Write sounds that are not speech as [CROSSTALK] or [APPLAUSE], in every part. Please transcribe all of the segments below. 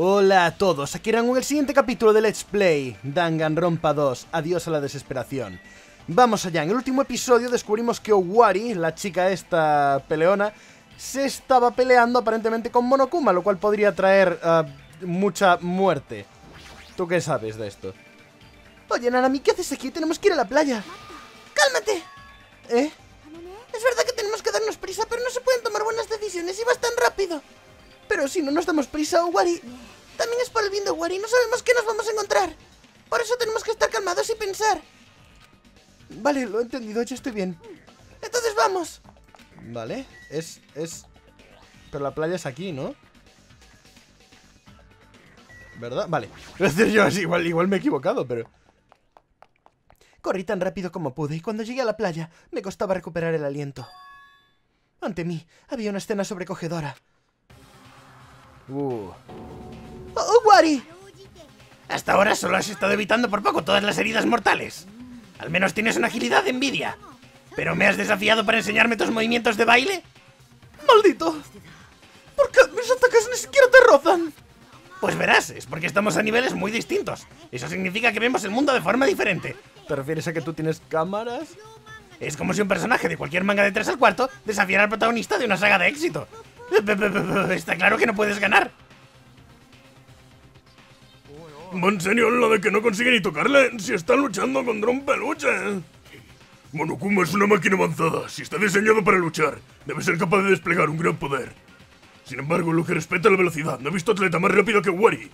Hola a todos, aquí eran el siguiente capítulo de Let's Play Danganronpa 2, adiós a la desesperación Vamos allá, en el último episodio descubrimos que Owari, la chica esta peleona Se estaba peleando aparentemente con Monokuma, lo cual podría traer uh, mucha muerte ¿Tú qué sabes de esto? Oye, Nanami, ¿qué haces aquí? Tenemos que ir a la playa ¡Cálmate! ¿Eh? Es verdad que tenemos que darnos prisa, pero no se pueden tomar buenas decisiones y vas tan rápido pero si no nos damos prisa, Owari, también es por el bien de Owari. No sabemos qué nos vamos a encontrar. Por eso tenemos que estar calmados y pensar. Vale, lo he entendido, ya estoy bien. Entonces vamos. Vale, es... es... Pero la playa es aquí, ¿no? ¿Verdad? Vale. [LAUGHS] Decir, yo igual, igual me he equivocado, pero... Corrí tan rápido como pude y cuando llegué a la playa me costaba recuperar el aliento. Ante mí había una escena sobrecogedora. Uh. ¡Oh, Wari! Hasta ahora solo has estado evitando por poco todas las heridas mortales. Al menos tienes una agilidad de envidia. ¿Pero me has desafiado para enseñarme tus movimientos de baile? ¡Maldito! ¿Por qué mis ataques ni siquiera te rozan? Pues verás, es porque estamos a niveles muy distintos. Eso significa que vemos el mundo de forma diferente. ¿Te refieres a que tú tienes cámaras? Es como si un personaje de cualquier manga de 3 al cuarto desafiara al protagonista de una saga de éxito. Está claro que no puedes ganar. ¿En serio lo de que no consigue ni tocarle si está luchando contra un peluche? Monokuma es una máquina avanzada. Si está diseñado para luchar, debe ser capaz de desplegar un gran poder. Sin embargo, lo que respecta a la velocidad, no he visto atleta más rápido que Wari.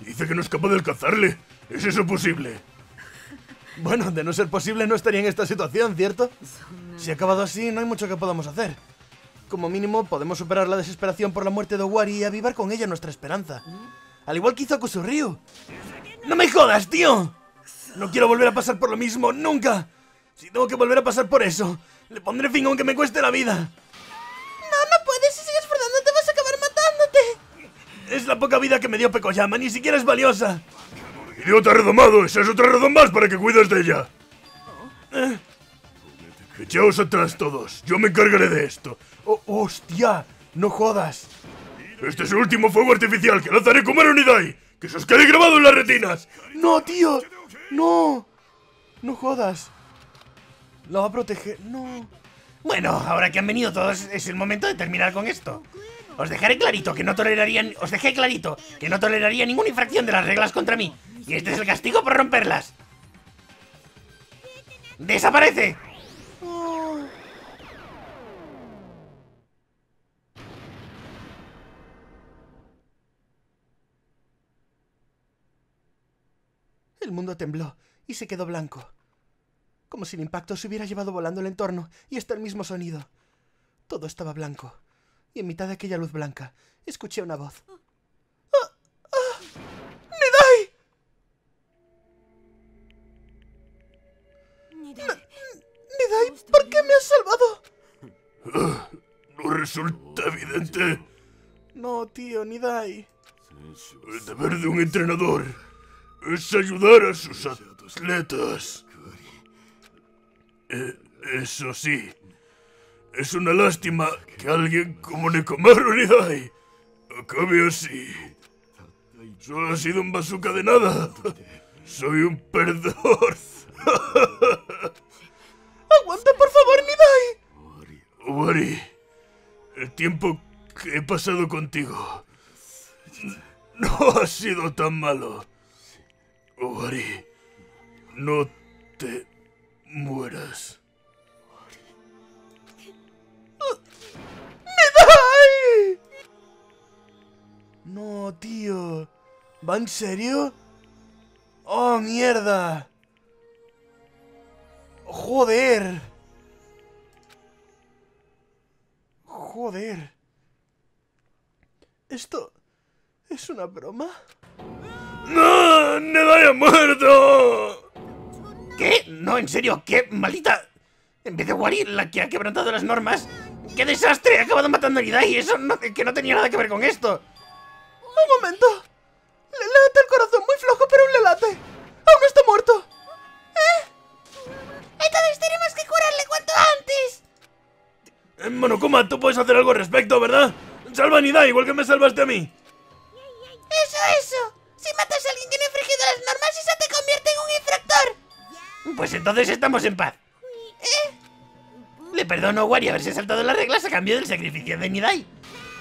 Dice que no es capaz de alcanzarle. ¿Es eso posible? Bueno, de no ser posible no estaría en esta situación, ¿cierto? Si ha acabado así, no hay mucho que podamos hacer. Como mínimo, podemos superar la desesperación por la muerte de Owari y avivar con ella nuestra esperanza. Al igual que hizo Kusuryu. ¡No me jodas, tío! No quiero volver a pasar por lo mismo, nunca. Si tengo que volver a pasar por eso, le pondré fin aunque me cueste la vida. No, no puedes. Si sigues te vas a acabar matándote. Es la poca vida que me dio Pekoyama, ni siquiera es valiosa. ¡Idiota redomado! Esa es otra razón más para que cuides de ella. Echaos atrás todos. Yo me encargaré de esto. Oh, ¡Hostia! ¡No jodas! Este es el último fuego artificial que lanzaré como Unidai. ¡Que se os quede grabado en las retinas! ¡No, tío! ¡No! ¡No jodas! Lo va a proteger. ¡No! Bueno, ahora que han venido todos, es el momento de terminar con esto. Os dejaré clarito que no tolerarían. Os dejé clarito que no toleraría ninguna infracción de las reglas contra mí. Y este es el castigo por romperlas. ¡Desaparece! Mundo tembló y se quedó blanco. Como si el impacto se hubiera llevado volando el entorno y hasta el mismo sonido. Todo estaba blanco. Y en mitad de aquella luz blanca, escuché una voz. ¡Ah! ¡Ah! ¡Nidai! ¡Nidai! ¿Por qué me has salvado? [CLEARS THROAT] ¿No resulta evidente? No, tío, Nidai. El deber de un entrenador es ayudar a sus atletas. Eh, eso sí, es una lástima que alguien como Nekomaru Nidai acabe así. Solo ha sido un bazooka de nada. Soy un perdedor. [LAUGHS] ¡Aguanta, por favor, Nidai! Owari, el tiempo que he pasado contigo no ha sido tan malo. Owari, no te mueras. ¡Nidai! No, tío. ¿Va en serio? ¡Oh, mierda! ¡Joder! ¡Joder! ¿Esto es una broma? ¡No! ¡Nedai ha muerto! ¿Qué? No, en serio, ¿qué? ¡Maldita! En vez de Wari, la que ha quebrantado las normas. ¡Qué desastre! Ha acabado matando a Nidai. Eso no, que no tenía nada que ver con esto. Un momento. Le late el corazón muy flojo, pero aún le late. Aún está muerto. ¿Eh? Entonces tenemos que curarle cuanto antes. Eh, Monokuma, tú puedes hacer algo al respecto, ¿verdad? Salva a Nidai igual que me salvaste a mí. eso, eso. Pues entonces estamos en paz. ¿Eh? Le perdono a Wari haberse saltado las reglas a cambio del sacrificio de Nidai.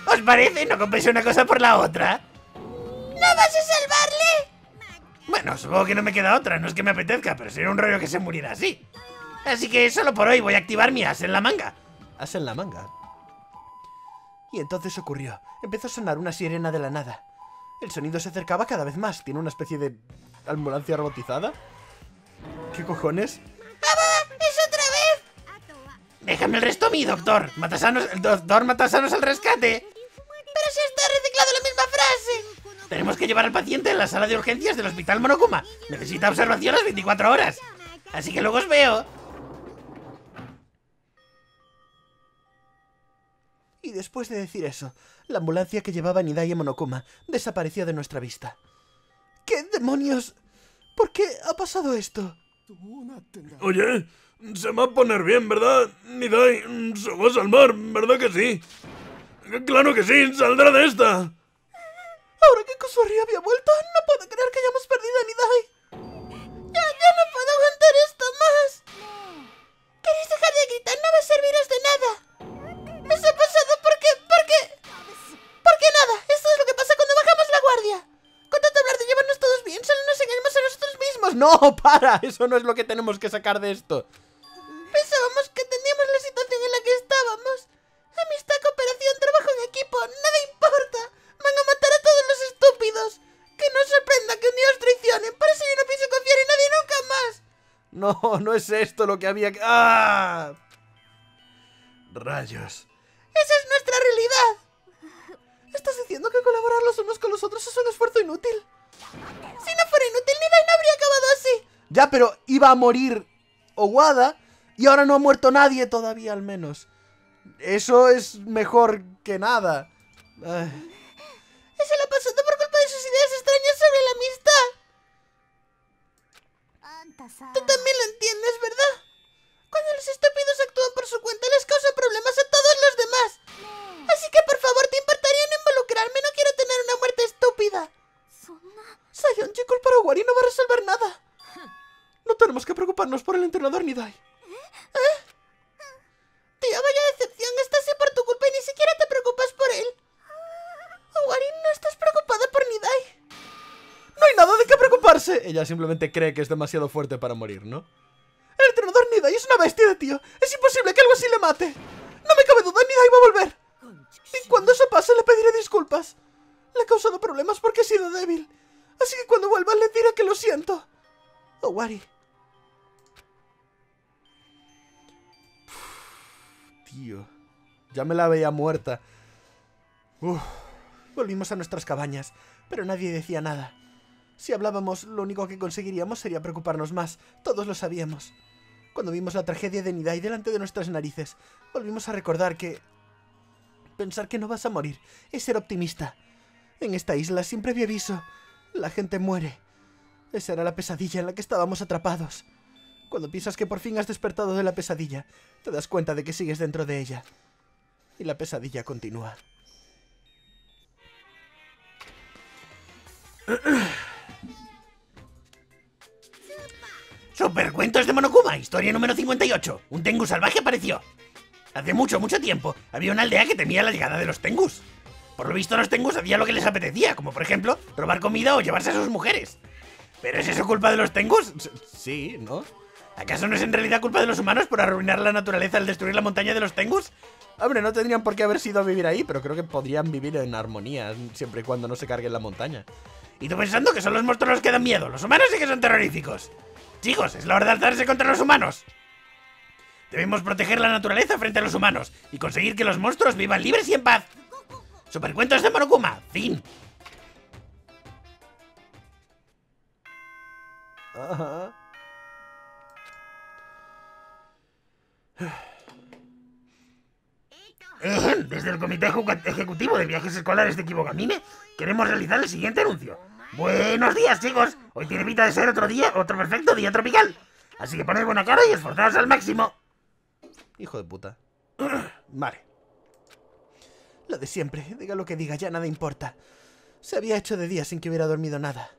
¿Os parece? ¿No compensa una cosa por la otra? ¿No vas a salvarle? Bueno, supongo que no me queda otra, no es que me apetezca, pero sería un rollo que se muriera así. Así que solo por hoy voy a activar mi as en la manga. As en la manga. Y entonces ocurrió. Empezó a sonar una sirena de la nada. El sonido se acercaba cada vez más. ¿Tiene una especie de ambulancia robotizada? ¿Qué cojones? ¡Ah, ¡Es otra vez! Déjame el resto a mí, doctor. Matasanos, el doctor Matasanos al rescate. Pero si está reciclado la misma frase. Tenemos que llevar al paciente en la sala de urgencias del Hospital Monokuma. Necesita observación las 24 horas. Así que luego os veo. Y después de decir eso, la ambulancia que llevaba a Nidai y Monokuma desapareció de nuestra vista. ¿Qué demonios? ¿Por qué ha pasado esto? Oye, se va a poner bien, ¿verdad? Nidai, se va a salvar, ¿verdad que sí? Claro que sí, saldrá de esta. Ahora que Kusuri había vuelto, no puedo creer que hayamos perdido a Nidai. Ya, ya no puedo aguantar esto más. ¿Queréis dejar de gritar? No va a serviros de nada. Eso ha pasado No, para, eso no es lo que tenemos que sacar de esto. Pensábamos que entendíamos la situación en la que estábamos. Amistad, cooperación, trabajo en equipo, nada importa. Van a matar a todos los estúpidos. Que no sorprenda que un día os traicionen. Por eso yo no pienso confiar en nadie nunca más. No, no es esto lo que había que... ¡Ah! Rayos. Ya, pero iba a morir Owada y ahora no ha muerto nadie todavía al menos. Eso es mejor que nada. Ay. Eso lo ha pasado por culpa de sus ideas extrañas sobre la amistad. Tú también lo entiendes, ¿verdad? Cuando los estúpidos actúan por su cuenta les causa problemas a todos los demás. Así que por favor, ¿te importaría no involucrarme? No quiero tener una muerte estúpida. Sion, Chico, para Wari no va a resolver nada. No tenemos que preocuparnos por el entrenador Nidai. ¿Eh? Tío, vaya decepción. Está así por tu culpa y ni siquiera te preocupas por él. Wari, no estás preocupada por Nidai. No hay nada de qué preocuparse. Ella simplemente cree que es demasiado fuerte para morir, ¿no? El entrenador Nidai es una bestia de tío. Es imposible que algo así le mate. No me cabe duda, Nidai va a volver. Y cuando eso pase le pediré disculpas. Le he causado problemas porque he sido débil. Así que cuando vuelva le diré que lo siento. Owari. Ya me la veía muerta. Volvimos a nuestras cabañas, pero nadie decía nada. Si hablábamos, lo único que conseguiríamos sería preocuparnos más. Todos lo sabíamos. Cuando vimos la tragedia de Nidai delante de nuestras narices, volvimos a recordar que... Pensar que no vas a morir es ser optimista. En esta isla siempre había aviso. La gente muere. Esa era la pesadilla en la que estábamos atrapados. Cuando piensas que por fin has despertado de la pesadilla, te das cuenta de que sigues dentro de ella. Y la pesadilla continúa. [CLEARS THROAT] Supercuentos de Monokuma, historia número 58. Un Tengu salvaje apareció. Hace mucho, mucho tiempo, había una aldea que temía la llegada de los Tengus. Por lo visto, los Tengus hacían lo que les apetecía, como por ejemplo, robar comida o llevarse a sus mujeres. ¿Pero es eso culpa de los Tengus? Sí, ¿no? ¿Acaso no es en realidad culpa de los humanos por arruinar la naturaleza al destruir la montaña de los Tengus? Hombre, no tendrían por qué haber sido a vivir ahí, pero creo que podrían vivir en armonía, siempre y cuando no se carguen la montaña. Y tú pensando que son los monstruos los que dan miedo, los humanos sí que son terroríficos. Chicos, es la hora de alzarse contra los humanos. Debemos proteger la naturaleza frente a los humanos y conseguir que los monstruos vivan libres y en paz. Supercuentos de Monokuma, fin. Ajá. Eh, Desde el Comité Ejecu- Ejecutivo de Viajes Escolares de Kibogamine queremos realizar el siguiente anuncio. Buenos días, chicos. Hoy tiene pinta de ser otro día, otro perfecto día tropical. Así que poned buena cara y esforzaos al máximo. Hijo de puta. Vale. Lo de siempre, diga lo que diga, ya nada importa. Se había hecho de día sin que hubiera dormido nada.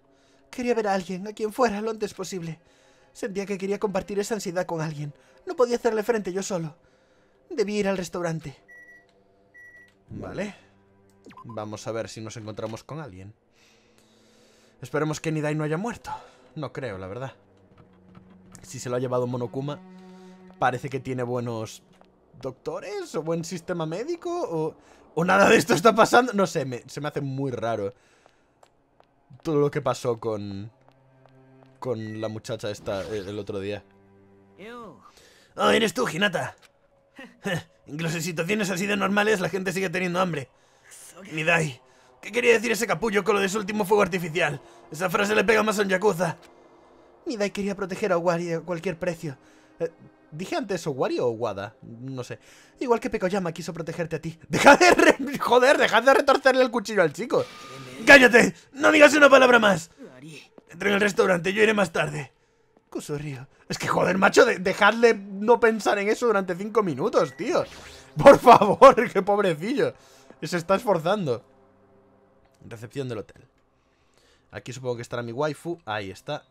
Quería ver a alguien, a quien fuera, lo antes posible. Sentía que quería compartir esa ansiedad con alguien. No podía hacerle frente yo solo. Debí ir al restaurante. Vale. Vamos a ver si nos encontramos con alguien. Esperemos que Nidai no haya muerto. No creo, la verdad. Si se lo ha llevado Monokuma, parece que tiene buenos doctores o buen sistema médico o, o nada de esto está pasando. No sé, me- se me hace muy raro todo lo que pasó con con la muchacha esta el, el otro día. Oh, eres tú, Hinata. [LAUGHS] Incluso en situaciones así de normales la gente sigue teniendo hambre. Nidai, ¿qué quería decir ese capullo con lo de su último fuego artificial? Esa frase le pega más a un yakuza. Nidai quería proteger a Owari a cualquier precio. Eh, ¿Dije antes Owari o Wada? No sé. Igual que Pekoyama quiso protegerte a ti. [LAUGHS] Deja de... re- Joder, dejad de retorcerle el cuchillo al chico. ¡Cállate! ¡No digas una palabra más! Entra en el restaurante, yo iré más tarde. Kusurio. Es que joder, macho, de- dejadle no pensar en eso durante cinco minutos, tío. Por favor, [LAUGHS] qué pobrecillo. Se está esforzando. Recepción del hotel. Aquí supongo que estará mi waifu. Ahí está.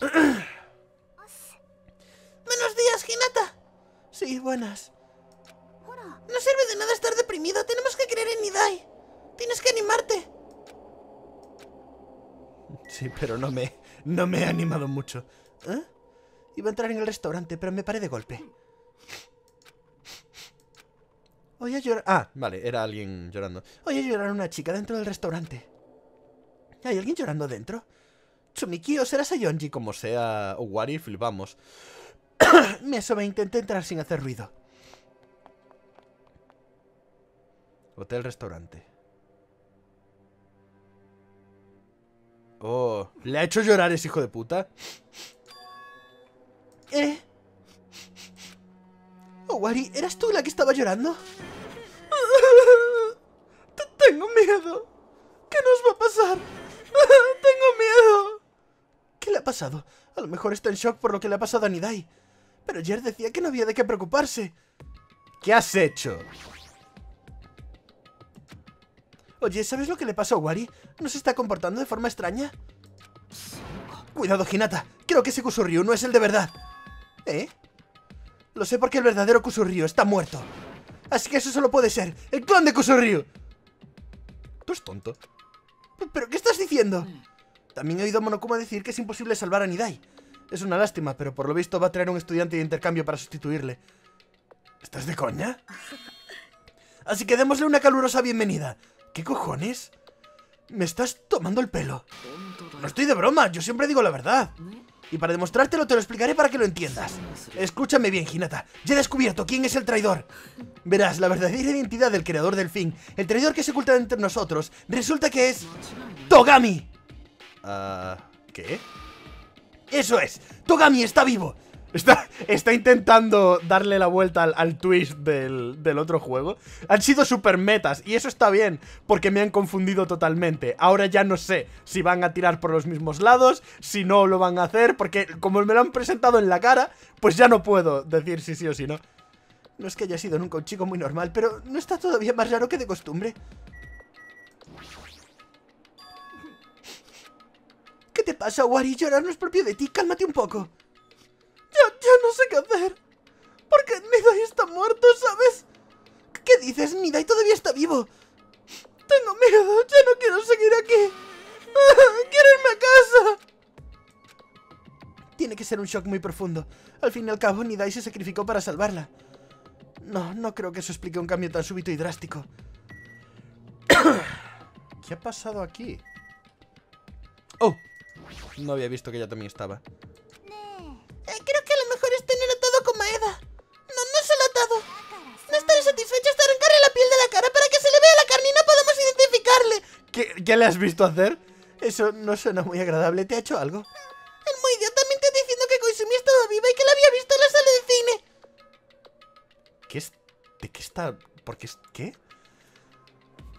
[CLEARS THROAT] Buenos días, Hinata. Sí, buenas. No sirve de nada estar deprimido. Tenemos que creer en Nidai. Tienes que animarte. Sí, pero no me, no me he animado mucho. ¿Eh? Iba a entrar en el restaurante, pero me paré de golpe. Oye llorar. Ah, vale, era alguien llorando. Oye llorar una chica dentro del restaurante. ¿Hay alguien llorando dentro? Tsumiki o será Sayonji. Como sea Owari, flipamos. [COUGHS] Me asomé e intenté entrar sin hacer ruido. Hotel, Oh, ¿le ha hecho llorar ese hijo de puta? ¿Eh? Owari, ¿eras tú la que estaba llorando? [LAUGHS] T- Tengo miedo. ¿Qué nos va a pasar? [LAUGHS] Tengo miedo. ¿Qué le ha pasado? A lo mejor está en shock por lo que le ha pasado a Nidai. Pero ayer decía que no había de qué preocuparse. ¿Qué has hecho? Oye, ¿sabes lo que le pasó a Wari? ¿No se está comportando de forma extraña? Cuidado, Hinata. Creo que ese Kusuryu no es el de verdad. ¿Eh? Lo sé porque el verdadero Kusuryu está muerto. Así que eso solo puede ser el clon de Kusuryu. Tú es tonto. ¿Pero qué estás diciendo? También he oído a Monokuma decir que es imposible salvar a Nidai. Es una lástima, pero por lo visto va a traer un estudiante de intercambio para sustituirle. ¿Estás de coña? [LAUGHS] Así que démosle una calurosa bienvenida. ¿Qué cojones? Me estás tomando el pelo. No estoy de broma, yo siempre digo la verdad. Y para demostrártelo te lo explicaré para que lo entiendas. Escúchame bien, Hinata. Ya he descubierto quién es el traidor. Verás, la verdadera identidad del creador del fin, el traidor que se oculta entre nosotros, resulta que es... ¡Togami! Ah, ¿Qué? Eso es, Togami está vivo. Está, intentando darle la vuelta al, twist del, del otro juego. Han sido super metas y eso está bien, porque me han confundido totalmente. Ahora ya no sé si van a tirar por los mismos lados, si no lo van a hacer, porque como me lo han presentado en la cara, pues ya no puedo decir si sí o si no. No es que haya sido nunca un chico muy normal, pero ¿no está todavía más raro que de costumbre? ¿Qué te pasa, Wari? Llorar no es propio de ti, cálmate un poco. Ya, no sé qué hacer. Porque Nidai está muerto, ¿sabes? ¿Qué dices? Nidai todavía está vivo. Tengo miedo, ya no quiero seguir aquí. [LAUGHS] ¡Quiero irme a casa! Tiene que ser un shock muy profundo. Al fin y al cabo, Nidai se sacrificó para salvarla. No, no creo que eso explique un cambio tan súbito y drástico. [COUGHS] ¿Qué ha pasado aquí? Oh, no había visto que ella también estaba. Eh, creo que a lo mejor es tener atado con Maeda. No, no solo atado. No estaré satisfecho hasta arrancarle la piel de la cara para que se le vea la carne y no podemos identificarle. ¿Qué, qué le has visto hacer? Eso no suena muy agradable. ¿Te ha hecho algo? El muy idiotamente diciendo que Koizumi estaba viva y que la había visto en la sala de cine. ¿Qué es? ¿De qué está? ¿Por qué? ¿Qué?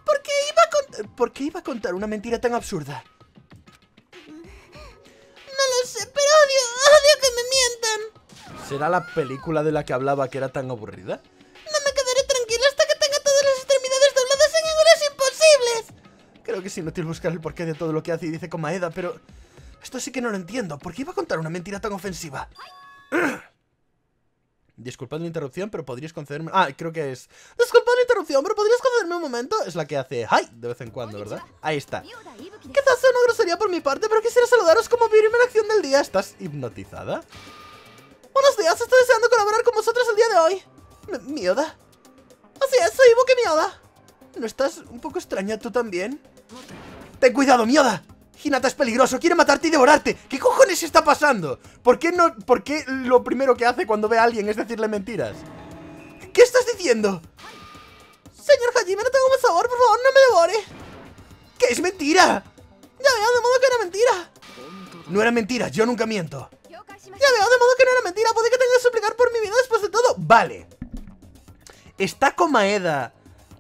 ¿Por qué iba a contar, ¿por qué iba a contar una mentira tan absurda? ¿Será la película de la que hablaba que era tan aburrida? No me quedaré tranquila hasta que tenga todas las extremidades dobladas en ángulos imposibles. Creo que es inútil buscar el porqué de todo lo que hace y dice con Maeda, pero... Esto sí que no lo entiendo. ¿Por qué iba a contar una mentira tan ofensiva? [CLEARS THROAT] Disculpad la interrupción, pero podrías concederme... Ah, creo que es... Disculpad la interrupción, pero podrías concederme un momento. Es la que hace... ¡Ay! De vez en cuando, ¿verdad? Ahí está. Quizás sea una grosería por mi parte, pero quisiera saludaros como primera acción del día. ¿Estás hipnotizada? Buenos días, estoy deseando colaborar con vosotros el día de hoy. Mioda. Así es, soy Ibuki Mioda. ¿No estás un poco extraña tú también? ¡Ten cuidado, Mioda! Hinata es peligroso, quiere matarte y devorarte. ¿Qué cojones está pasando? ¿Por qué no, por qué lo primero que hace cuando ve a alguien es decirle mentiras? ¿Qué estás diciendo? Señor Hajime, no tengo más sabor, por favor, no me devore. ¿Qué es mentira? Ya veo, de modo que era mentira. No era mentira, yo nunca miento. Ya veo, de modo que no era mentira, puede que tenga que por mi vida después de todo. Vale. Está Komaeda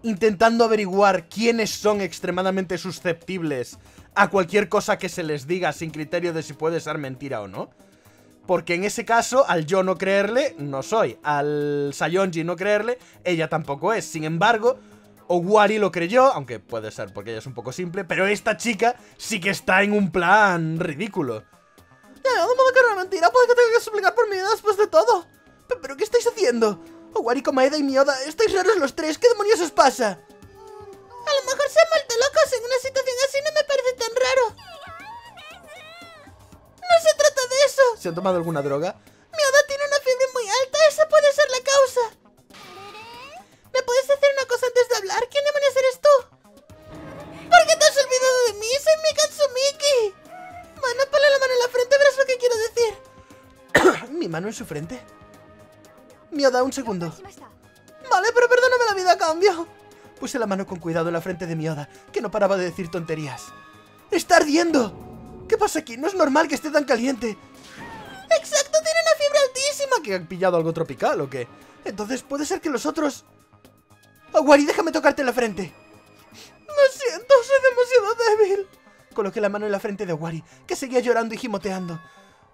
intentando averiguar quiénes son extremadamente susceptibles a cualquier cosa que se les diga sin criterio de si puede ser mentira o no. Porque en ese caso, al yo no creerle, no soy. Al Sayonji no creerle, ella tampoco es. Sin embargo, Owari lo creyó, aunque puede ser porque ella es un poco simple, pero esta chica sí que está en un plan ridículo. Ya, de modo que era mentira, puede que tenga que explicar por mi vida después de todo. ¿Pero qué estáis haciendo? Owari, Komaeda y Mioda, estáis raros los tres, ¿qué demonios os pasa? A lo mejor se han vuelto locos en una situación así, no me parece tan raro. No se trata de eso. ¿Se han tomado alguna droga? Mioda tiene una fiebre muy alta, esa puede ser la causa. ¿Me puedes decir una cosa antes de hablar? ¿Quién demonios eres tú? ¿Por qué te has olvidado de mí? Soy mi Katsumiki. Bueno, ponle la mano en la frente, verás lo que quiero decir. [COUGHS] ¿Mi mano en su frente? Mioda, un segundo. Vale, pero perdóname la vida a cambio. Puse la mano con cuidado en la frente de Mioda, que no paraba de decir tonterías. ¡Está ardiendo! ¿Qué pasa aquí? No es normal que esté tan caliente. ¡Exacto! Tiene una fiebre altísima. ¿Que han pillado algo tropical o qué? Entonces puede ser que los otros... Aguari, déjame tocarte la frente. Lo siento, soy demasiado débil. Coloqué la mano en la frente de Aguari, que seguía llorando y gimoteando.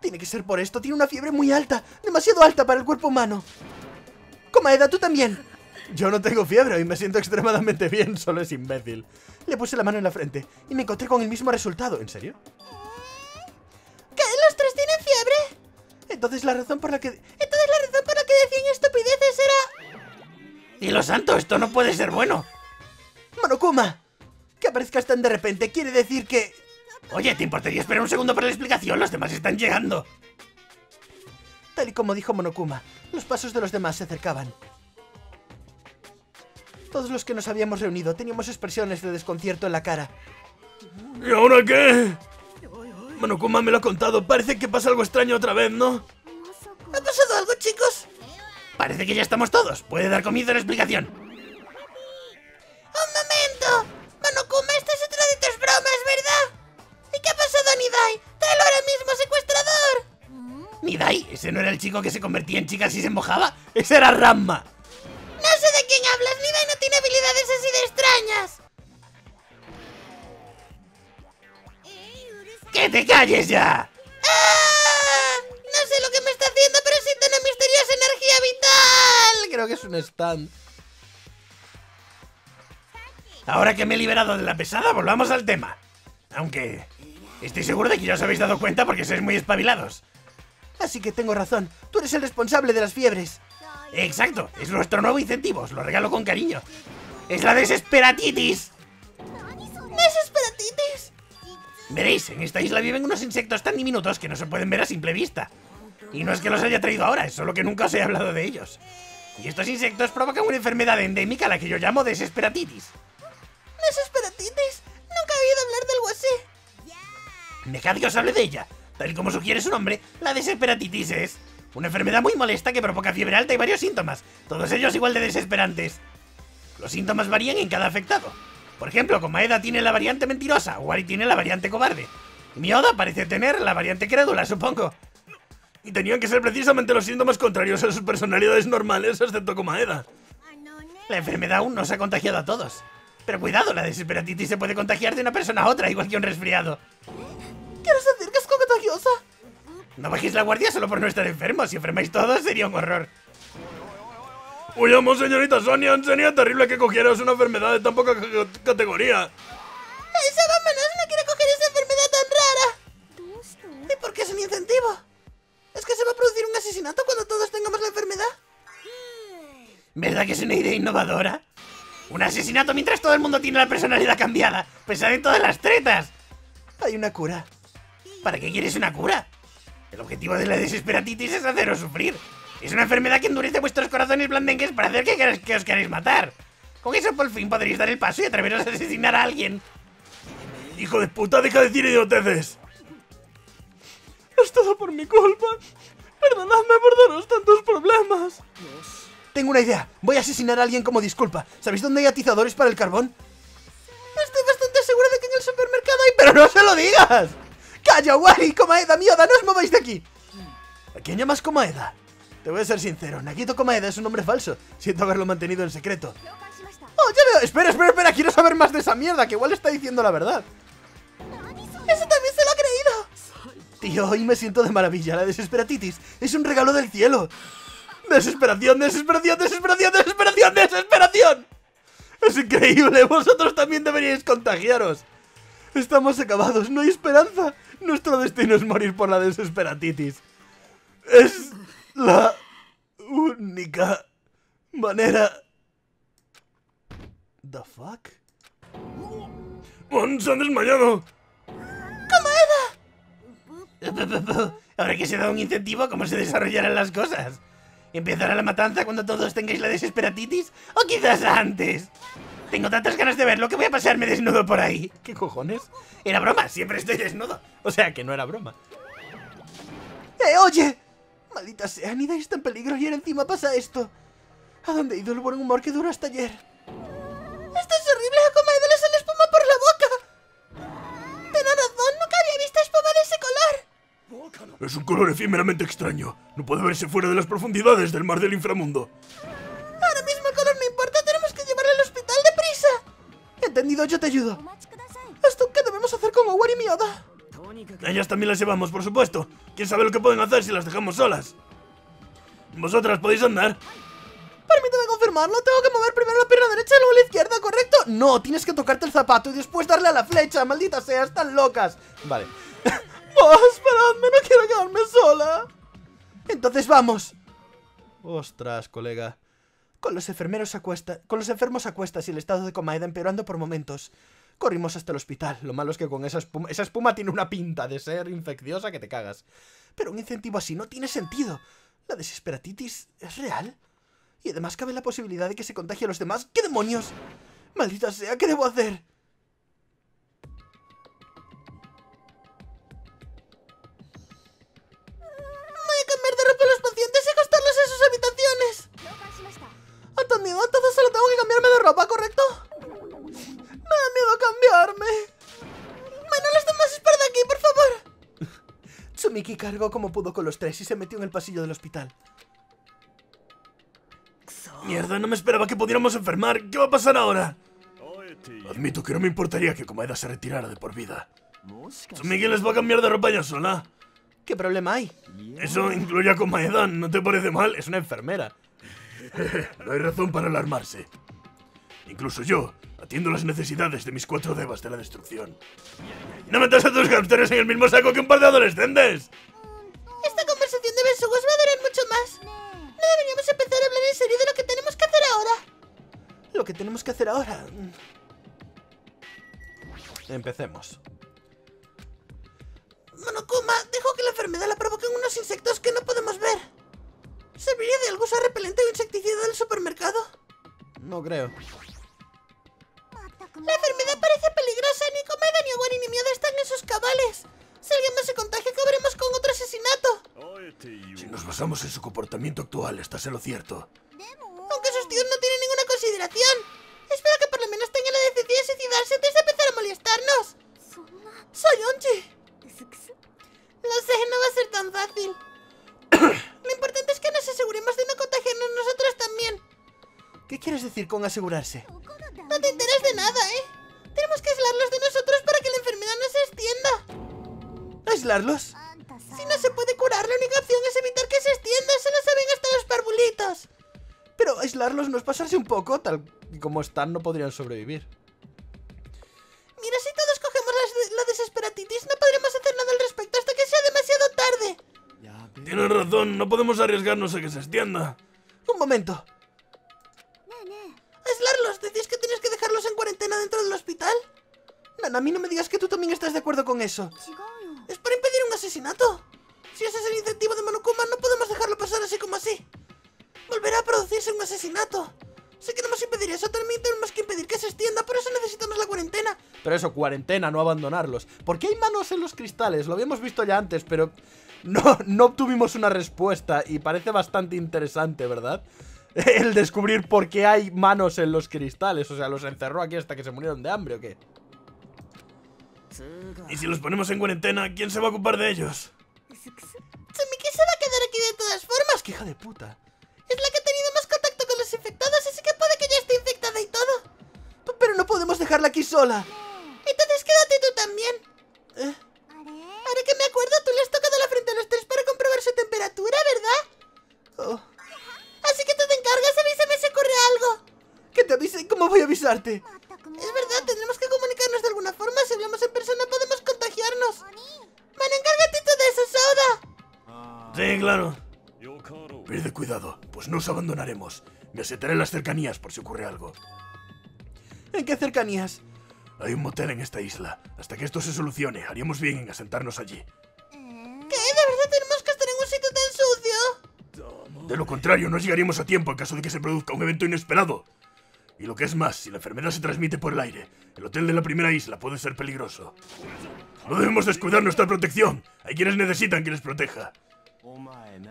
Tiene que ser por esto, tiene una fiebre muy alta, demasiado alta para el cuerpo humano. Komaeda, tú también. Yo no tengo fiebre y me siento extremadamente bien, [LAUGHS] solo es imbécil. Le puse la mano en la frente y me encontré con el mismo resultado. ¿En serio? ¿Qué? ¿Los tres tienen fiebre? Entonces la razón por la que... Entonces la razón por la que decían estupideces era... ¡Y lo santo! ¡Esto no puede ser bueno! ¡Monokuma! Que aparezcas tan de repente quiere decir que... Oye, ¿te importaría esperar un segundo para la explicación? Los demás están llegando. Tal y como dijo Monokuma, los pasos de los demás se acercaban. Todos los que nos habíamos reunido teníamos expresiones de desconcierto en la cara. ¿Y ahora qué? Monokuma me lo ha contado. Parece que pasa algo extraño otra vez, ¿no? ¿Ha pasado algo, chicos? Parece que ya estamos todos. Puede dar comienzo a la explicación. ¿Ese no era el chico que se convertía en chica si se mojaba? ¡Ese era Ramma! No sé de quién hablas, Nidai no tiene habilidades así de extrañas. ¡Que te calles ya! ¡Ah! No sé lo que me está haciendo, pero siento una misteriosa energía vital. Creo que es un stand. Ahora que me he liberado de la pesada, volvamos al tema. Aunque... Estoy seguro de que ya os habéis dado cuenta porque sois muy espabilados. Así que tengo razón. Tú eres el responsable de las fiebres. Exacto, es nuestro nuevo incentivo, os lo regalo con cariño. Es la desesperatitis. ¿Desesperatitis? Veréis, en esta isla viven unos insectos tan diminutos que no se pueden ver a simple vista. Y no es que los haya traído ahora, es solo que nunca os he hablado de ellos. Y estos insectos provocan una enfermedad endémica a la que yo llamo desesperatitis. ¿Desesperatitis? Nunca he oído hablar de algo así. Dejad que os hable de ella. Tal como sugiere su nombre, la desesperatitis es una enfermedad muy molesta que provoca fiebre alta y varios síntomas, todos ellos igual de desesperantes. Los síntomas varían en cada afectado. Por ejemplo, Komaeda tiene la variante mentirosa, Wari tiene la variante cobarde. Mioda parece tener la variante crédula, supongo. Y tenían que ser precisamente los síntomas contrarios a sus personalidades normales, excepto Komaeda. La enfermedad aún no se ha contagiado a todos. Pero cuidado, la desesperatitis se puede contagiar de una persona a otra, igual que un resfriado. ¿Quieres decir que es contagiosa? No bajéis la guardia solo por no estar enfermos. Si enfermáis todos, sería un horror. Huyamos, señorita Sonia. Sería terrible que cogieras una enfermedad de tan poca categoría. ¡Eso, vámonos! ¡No quiero coger esa enfermedad tan rara! ¿Y por qué es un incentivo? ¿Es que se va a producir un asesinato cuando todos tengamos la enfermedad? ¿Verdad que es una idea innovadora? Un asesinato mientras todo el mundo tiene la personalidad cambiada. Pensad en todas las tretas. Hay una cura. ¿Para qué quieres una cura? El objetivo de la desesperatitis es haceros sufrir. Es una enfermedad que endurece vuestros corazones blandengues para hacer que, que os queráis matar. Con eso por fin podréis dar el paso y atreveros a asesinar a alguien. ¡Hijo de puta, deja de decir idioteces! Es todo por mi culpa. Perdonadme por daros tantos problemas. Tengo una idea. Voy a asesinar a alguien como disculpa. ¿Sabéis dónde hay atizadores para el carbón? Estoy bastante seguro de que en el supermercado hay... ¡Pero no se lo digas! ¡Calla, Wari! ¡Comaeda, mierda! ¡No os mováis de aquí! ¿A quién llamas Comaeda? Te voy a ser sincero, Nagito Comaeda es un nombre falso. Siento haberlo mantenido en secreto. ¡Oh, ya veo! Espera, espera, espera, quiero saber más de esa mierda, que igual está diciendo la verdad. ¡Eso también se lo ha creído! Tío, hoy me siento de maravilla. La desesperatitis es un regalo del cielo. Desesperación, desesperación, desesperación, desesperación, desesperación. Es increíble, vosotros también deberíais contagiaros. Estamos acabados, no hay esperanza. Nuestro destino es morir por la desesperatitis. Es la única manera... ¿The fuck? ¡Man, se han desmayado! [LAUGHS] Ahora que se da un incentivo, ¿cómo se desarrollarán las cosas? ¿Empezará la matanza cuando todos tengáis la desesperatitis? ¿O quizás antes? Tengo tantas ganas de verlo que voy a pasarme desnudo por ahí. ¿Qué cojones? Era broma, siempre estoy desnudo. O sea, que no era broma. ¡Eh, oye! Maldita sea, Nida está en peligro y ahora encima pasa esto. ¿A dónde ha ido el buen humor que duró hasta ayer? ¡Esto es horrible! ¡A Comaeda le sale espuma por la boca! Tiene razón, nunca había visto espuma de ese color. Es un color efímeramente extraño. No puede verse fuera de las profundidades del mar del inframundo. Entendido, yo te ayudo. ¿Esto qué debemos hacer con Owari y Mioda? Ellas también las llevamos, por supuesto. ¿Quién sabe lo que pueden hacer si las dejamos solas? ¿Vosotras podéis andar? Permíteme confirmarlo, tengo que mover primero la pierna derecha y luego la izquierda, ¿correcto? No, tienes que tocarte el zapato y después darle a la flecha, maldita sea, están locas. Vale. [LAUGHS] ¡Oh, esperadme! ¡No quiero quedarme sola! Entonces vamos. Ostras, colega. Con los enfermeros a cuesta, con los enfermos a cuestas y el estado de Comaeda empeorando por momentos, corrimos hasta el hospital. Lo malo es que con esa esa espuma tiene una pinta de ser infecciosa que te cagas. Pero un incentivo así no tiene sentido. La desesperatitis es real. Y además cabe la posibilidad de que se contagie a los demás. ¿Qué demonios? Maldita sea, ¿qué debo hacer? Tengo que cambiarme de ropa, ¿correcto? Me da miedo cambiarme. Bueno, los demás espera de aquí, por favor. Tsumiki cargó como pudo con los tres y se metió en el pasillo del hospital. Mierda, no me esperaba que pudiéramos enfermar. ¿Qué va a pasar ahora? Admito que no me importaría que Komaeda se retirara de por vida. Miguel les va a cambiar de ropa ya sola. ¿Qué problema hay? Eso incluye a Komaeda, ¿no te parece mal? Es una enfermera. [LAUGHS] No hay razón para alarmarse. Incluso yo atiendo las necesidades de mis cuatro devas de la destrucción. ¡No metas a tus hamsters en el mismo saco que un par de adolescentes! Esta conversación de besugos va a durar mucho más. No deberíamos empezar a hablar en serio de lo que tenemos que hacer ahora. Lo que tenemos que hacer ahora. Empecemos. Monokuma dijo que la enfermedad la provocan unos insectos que no podemos ver. ¿Serviría de algo usar repelente o insecticida del supermercado? No creo. La enfermedad parece peligrosa. Ni Comeda, ni Owari, ni Mioda están en sus cabales. Si alguien más se contagia, acabaremos con otro asesinato. Si nos basamos en su comportamiento actual, estás en lo cierto. Aunque sus tíos no tienen ninguna consideración. Espero que por lo menos tenga la decencia de suicidarse antes de empezar a molestarnos. Soy Onchi. Lo sé, no va a ser tan fácil. Lo importante es que nos aseguremos de no contagiarnos nosotros también. ¿Qué quieres decir con asegurarse? No te enteras de nada, ¿eh? Tenemos que aislarlos de nosotros para que la enfermedad no se extienda. ¿Aislarlos? Si no se puede curar, la única opción es evitar que se extienda. Se lo saben hasta los parvulitos. Pero aislarlos no es pasarse un poco. Tal como están, no podrían sobrevivir. Mira, si todos cogemos la, la desesperatitis, no podremos hacer nada al respecto hasta que sea demasiado tarde tienes razón, no podemos arriesgarnos a que se extienda. Un momento. Aislarlos, ¿decís que tienes que dejarlos en cuarentena dentro del hospital? Nana, a mí no me digas que tú también estás de acuerdo con eso. Es para impedir un asesinato. Si ese es el incentivo de Monokuma, no podemos dejarlo pasar así como así. Volverá a producirse un asesinato. Si queremos impedir eso, también tenemos que impedir que se extienda, por eso necesitamos la cuarentena. Pero eso, cuarentena, no abandonarlos. ¿Por qué hay manos en los cristales? Lo habíamos visto ya antes, pero no, no obtuvimos una respuesta y parece bastante interesante, ¿verdad? [LAUGHS] El descubrir por qué hay manos en los cristales. O sea, los encerró aquí hasta que se murieron de hambre o qué. Y si los ponemos en cuarentena, ¿quién se va a ocupar de ellos? Tsumiki se va a quedar aquí de todas formas. ¡Qué hija de puta! Es la que ha tenido más contacto con los infectados, así que puede que ya esté infectada y todo. Pero no podemos dejarla aquí sola. Entonces quédate tú también. ¿Eh? Ahora que me acuerdo, tú le has tocado la frente a los tres para comprobar su temperatura, ¿verdad? Oh, Así que tú te encargas, avísame si ocurre algo. ¿Que te avise? ¿Cómo voy a avisarte? Es verdad, tendremos que comunicarnos de alguna forma. Si hablamos en persona podemos contagiarnos. Man, encárgate tú de eso, Soda. Sí, claro. Pierde cuidado, pues no os abandonaremos. Me asentaré en las cercanías por si ocurre algo. ¿En qué cercanías? Hay un motel en esta isla. Hasta que esto se solucione, haríamos bien en asentarnos allí. ¿Qué? ¿De verdad tenemos que estar en un sitio tan sucio? De lo contrario, no llegaríamos a tiempo en caso de que se produzca un evento inesperado. Y lo que es más, si la enfermedad se transmite por el aire, el hotel de la primera isla puede ser peligroso. No debemos descuidar nuestra protección. Hay quienes necesitan que les proteja.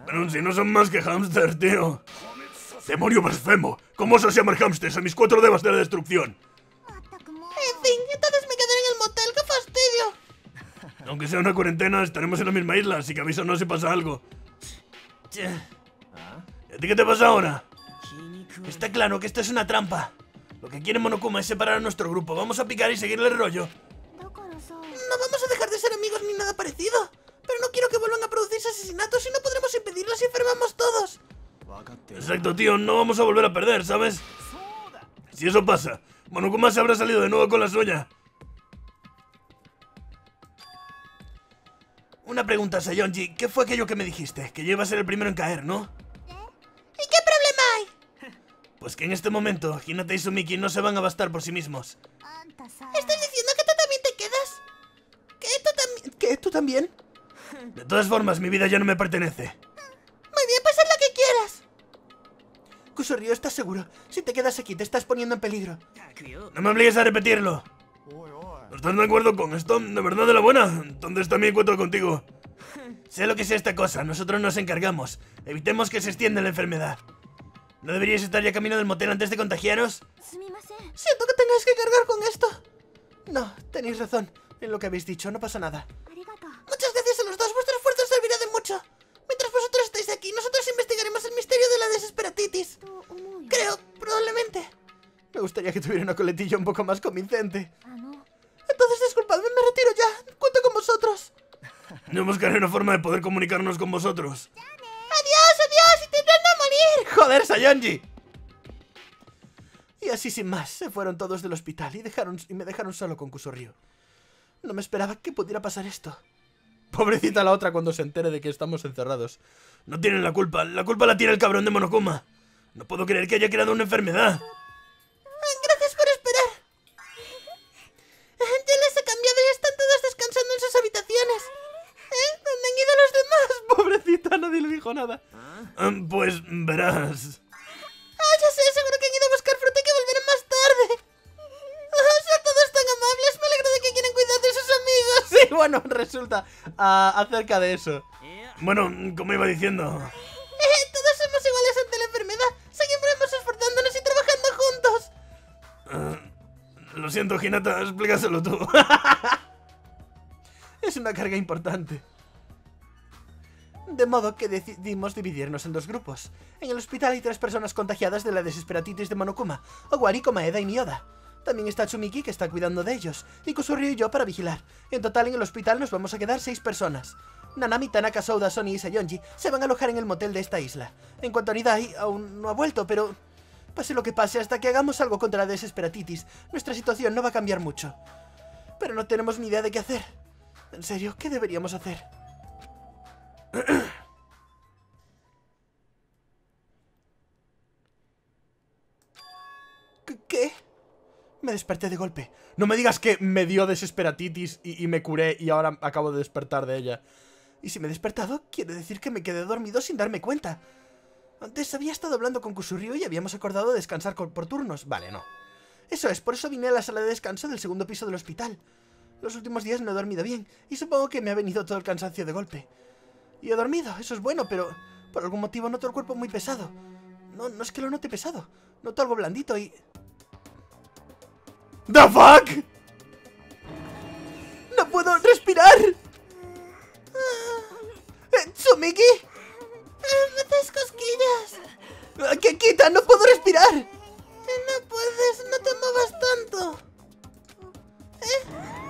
Pero si no son más que hámster, tío. ¡Demonio blasfemo! ¿Cómo osas llamar hámsters a mis cuatro devas de la destrucción? Aunque sea una cuarentena, estaremos en la misma isla, así que avísanos si pasa algo. ¿Y a ti qué te pasa ahora? Está claro que esto es una trampa. Lo que quiere Monokuma es separar a nuestro grupo. Vamos a picar y seguirle el rollo. No vamos a dejar de ser amigos ni nada parecido. Pero no quiero que vuelvan a producirse asesinatos y no podremos impedirlos si enfermamos todos. Exacto, tío, no vamos a volver a perder, ¿sabes? Si eso pasa, Monokuma se habrá salido de nuevo con la suya. Una pregunta, Sayonji. ¿Qué fue aquello que me dijiste? Que yo iba a ser el primero en caer, ¿no? ¿Y qué problema hay? [LAUGHS] Pues que en este momento Hinata y Sumiki no se van a bastar por sí mismos. ¿Estás diciendo que tú también te quedas? ¿Que tú también? ¿Qué? ¿Tú también? De todas formas, mi vida ya no me pertenece. Muy bien, pues haz lo que quieras. Kusurio, ¿estás seguro? Si te quedas aquí, te estás poniendo en peligro. No me obligues a repetirlo. ¿No estás de acuerdo con esto? ¿De verdad de la buena? Entonces también cuento contigo. [LAUGHS] Sé lo que sea esta cosa, nosotros nos encargamos. Evitemos que se extienda la enfermedad. ¿No deberíais estar ya camino del motel antes de contagiaros? Siento que tengáis que cargar con esto. No, tenéis razón. En lo que habéis dicho, no pasa nada. Muchas gracias a los dos, vuestro esfuerzo servirá de mucho. Mientras vosotros estáis aquí, nosotros investigaremos el misterio de la desesperatitis. Creo, probablemente. Me gustaría que tuviera una coletilla un poco más convincente. Entonces disculpadme, me retiro ya. Cuento con vosotros. [LAUGHS] No buscaré una forma de poder comunicarnos con vosotros. Adiós, adiós, a morir. ¡Joder, Sayonji! Y así sin más, se fueron todos del hospital y, dejaron, y me dejaron solo con Kusoryu. No me esperaba que pudiera pasar esto. Pobrecita la otra cuando se entere de que estamos encerrados. No tienen la culpa, la culpa la tiene el cabrón de Monokuma. No puedo creer que haya creado una enfermedad. Pues verás. Ah, ya sé, seguro que han ido a buscar fruta y que volverán más tarde. Ah, son todos tan amables, me alegro de que quieran cuidar de sus amigos. [LAUGHS] Sí, bueno, resulta ah, acerca de eso. Bueno, como iba diciendo. Eh, todos somos iguales ante la enfermedad. Seguiremos esforzándonos y trabajando juntos. ah, lo siento, Hinata, explícaselo tú. [LAUGHS] Es una carga importante. De modo que decidimos dividirnos en dos grupos. En el hospital hay tres personas contagiadas de la desesperatitis de Monokuma, Owari, Komaeda y Miyoda. También está Tsumiki, que está cuidando de ellos, y Kusuryu y yo para vigilar. En total, en el hospital nos vamos a quedar seis personas. Nanami, Tanaka, Souda, Sony y Sayonji se van a alojar en el motel de esta isla. En cuanto a Nidai, aún no ha vuelto, pero... Pase lo que pase, hasta que hagamos algo contra la desesperatitis, nuestra situación no va a cambiar mucho. Pero no tenemos ni idea de qué hacer. En serio, ¿qué deberíamos hacer? ¿Qué? Me desperté de golpe. No me digas que me dio desesperatitis y, me curé y ahora acabo de despertar de ella. Y si me he despertado, quiere decir que me quedé dormido sin darme cuenta. Antes había estado hablando con Kusurryu y habíamos acordado descansar por turnos. Vale, no. Eso es, por eso vine a la sala de descanso del segundo piso del hospital. Los últimos días no he dormido bien, y supongo que me ha venido todo el cansancio de golpe. Y he dormido, eso es bueno, pero por algún motivo noto el cuerpo muy pesado. No, no es que lo note pesado, noto algo blandito y... ¿The fuck? ¡No puedo respirar! Eh, ¿Tsumiki? Me haces cosquillas. ¿Qué quita? ¡No puedo respirar! No puedes, no te muevas tanto. ¿Eh?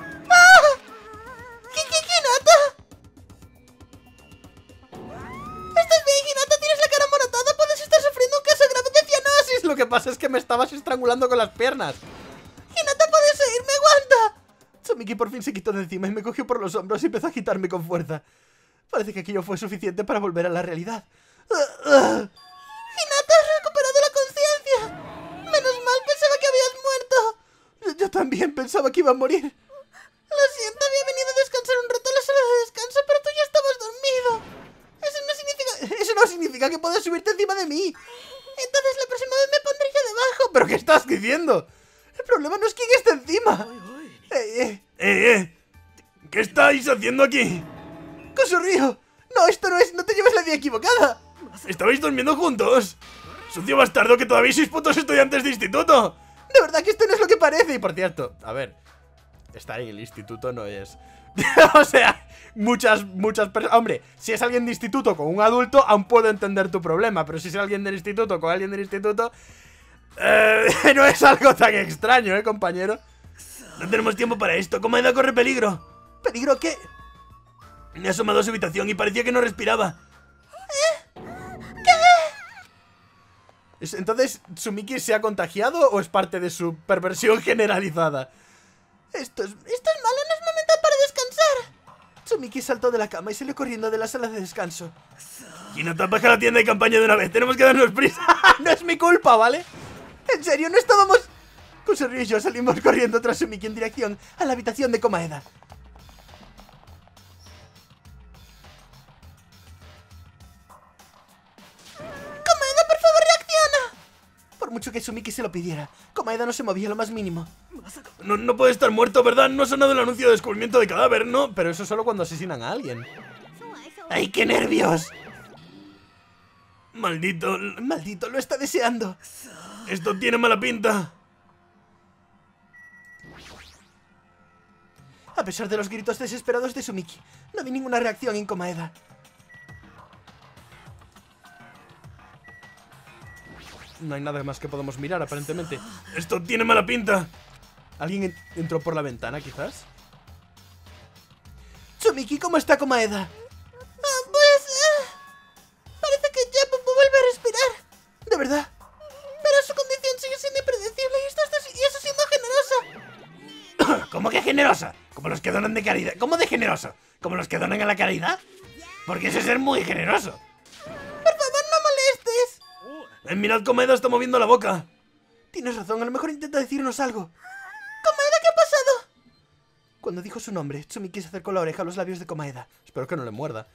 Que pasa es que me estabas estrangulando con las piernas. ¡Hinata, puedes oírme! ¡Aguanta! Tsumiki por fin se quitó de encima y me cogió por los hombros y empezó a agitarme con fuerza. Parece que aquello fue suficiente para volver a la realidad. ¡Hinata, has recuperado la conciencia! ¡Menos mal, pensaba que habías muerto! Yo, yo también pensaba que iba a morir. Lo siento, había venido a descansar un rato en la sala de descanso, pero tú ya estabas dormido. Eso no significa... Eso no significa que puedas subirte encima de mí. Entonces la próxima vez me pondré yo debajo. ¿Pero qué estás diciendo? El problema no es quién está encima. Eh, eh, ¡Eh, eh! ¿Qué estáis haciendo aquí? Kosurio. No, esto no es... No te lleves la idea equivocada. ¿Estabais durmiendo juntos? ¡Sucio bastardo que todavía sois putos estudiantes de instituto! De verdad que esto no es lo que parece. Y por cierto, a ver, estar en el instituto no es... [LAUGHS] o sea, muchas, muchas personas... Hombre, si es alguien de instituto con un adulto, aún puedo entender tu problema, pero si es alguien del instituto con alguien del instituto... eh, [LAUGHS] no es algo tan extraño, ¿eh, compañero? No tenemos tiempo para esto. Comeda corre peligro. ¿Peligro qué? Me asomado a su habitación y parecía que no respiraba. Es- Entonces, ¿Tsumiki se ha contagiado o es parte de su perversión generalizada? Esto es, esto es malo, no es momento para descansar. Tsumiki saltó de la cama y salió corriendo de la sala de descanso. Hinata, baja a la tienda de campaña de una vez. Tenemos que darnos prisa. [LAUGHS] no es mi culpa, ¿vale? ¿En serio? ¿No estábamos...? Kusurio y yo salimos corriendo tras Tsumiki en dirección a la habitación de Komaeda. ¡Komaeda, por favor, reacciona! Por mucho que Tsumiki se lo pidiera, Komaeda no se movía lo más mínimo. No, no puede estar muerto, ¿verdad? No ha sonado el anuncio de descubrimiento de cadáver, ¿no? Pero eso solo cuando asesinan a alguien. ¡Ay, qué nervios! Maldito. Maldito, lo está deseando. Esto tiene mala pinta. A pesar de los gritos desesperados de Sumiki, no vi ninguna reacción en Komaeda. No hay nada más que podemos mirar, aparentemente. Esto tiene mala pinta. ¿Alguien en- entró por la ventana, quizás? Tsumiki, ¿cómo está Komaeda? ¿Como los que donan de caridad? ¿Cómo de generoso? ¿Como los que donan a la caridad? Porque eso es ser muy generoso. Por favor, no molestes. Eh, mirad, Comeda está moviendo la boca. Tienes razón, a lo mejor intenta decirnos algo. Komaeda, ¿qué ha pasado? Cuando dijo su nombre, Tsumiki se acercó la oreja a los labios de Komaeda. Espero que no le muerda.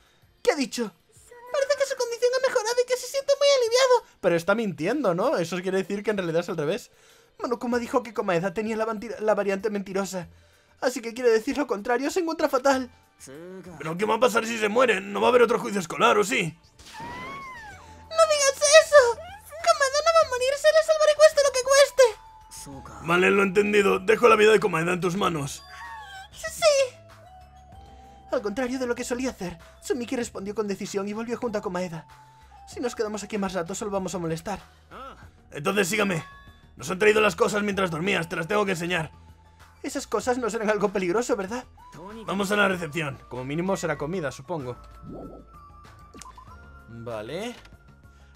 ¿Qué ha dicho? Parece que su condición ha mejorado y que se siente muy aliviado. Pero está mintiendo, ¿no? Eso quiere decir que en realidad es al revés. Monokuma dijo que Komaeda tenía la variante mentirosa. Así que quiere decir lo contrario, se encuentra fatal. ¿Pero qué va a pasar si se muere? ¿No va a haber otro juicio escolar, o sí? ¡No digas eso! Komaeda no va a morir, se le salvaré cueste lo que cueste. Vale, lo he entendido. Dejo la vida de Comeda en tus manos. Sí. Al contrario de lo que solía hacer, Tsumiki respondió con decisión y volvió junto a Komaeda. Si nos quedamos aquí más rato, solo vamos a molestar. Entonces sígame. Nos han traído las cosas mientras dormías. Te las tengo que enseñar. Esas cosas no serán algo peligroso, ¿verdad? Vamos a la recepción. Como mínimo será comida, supongo. Vale.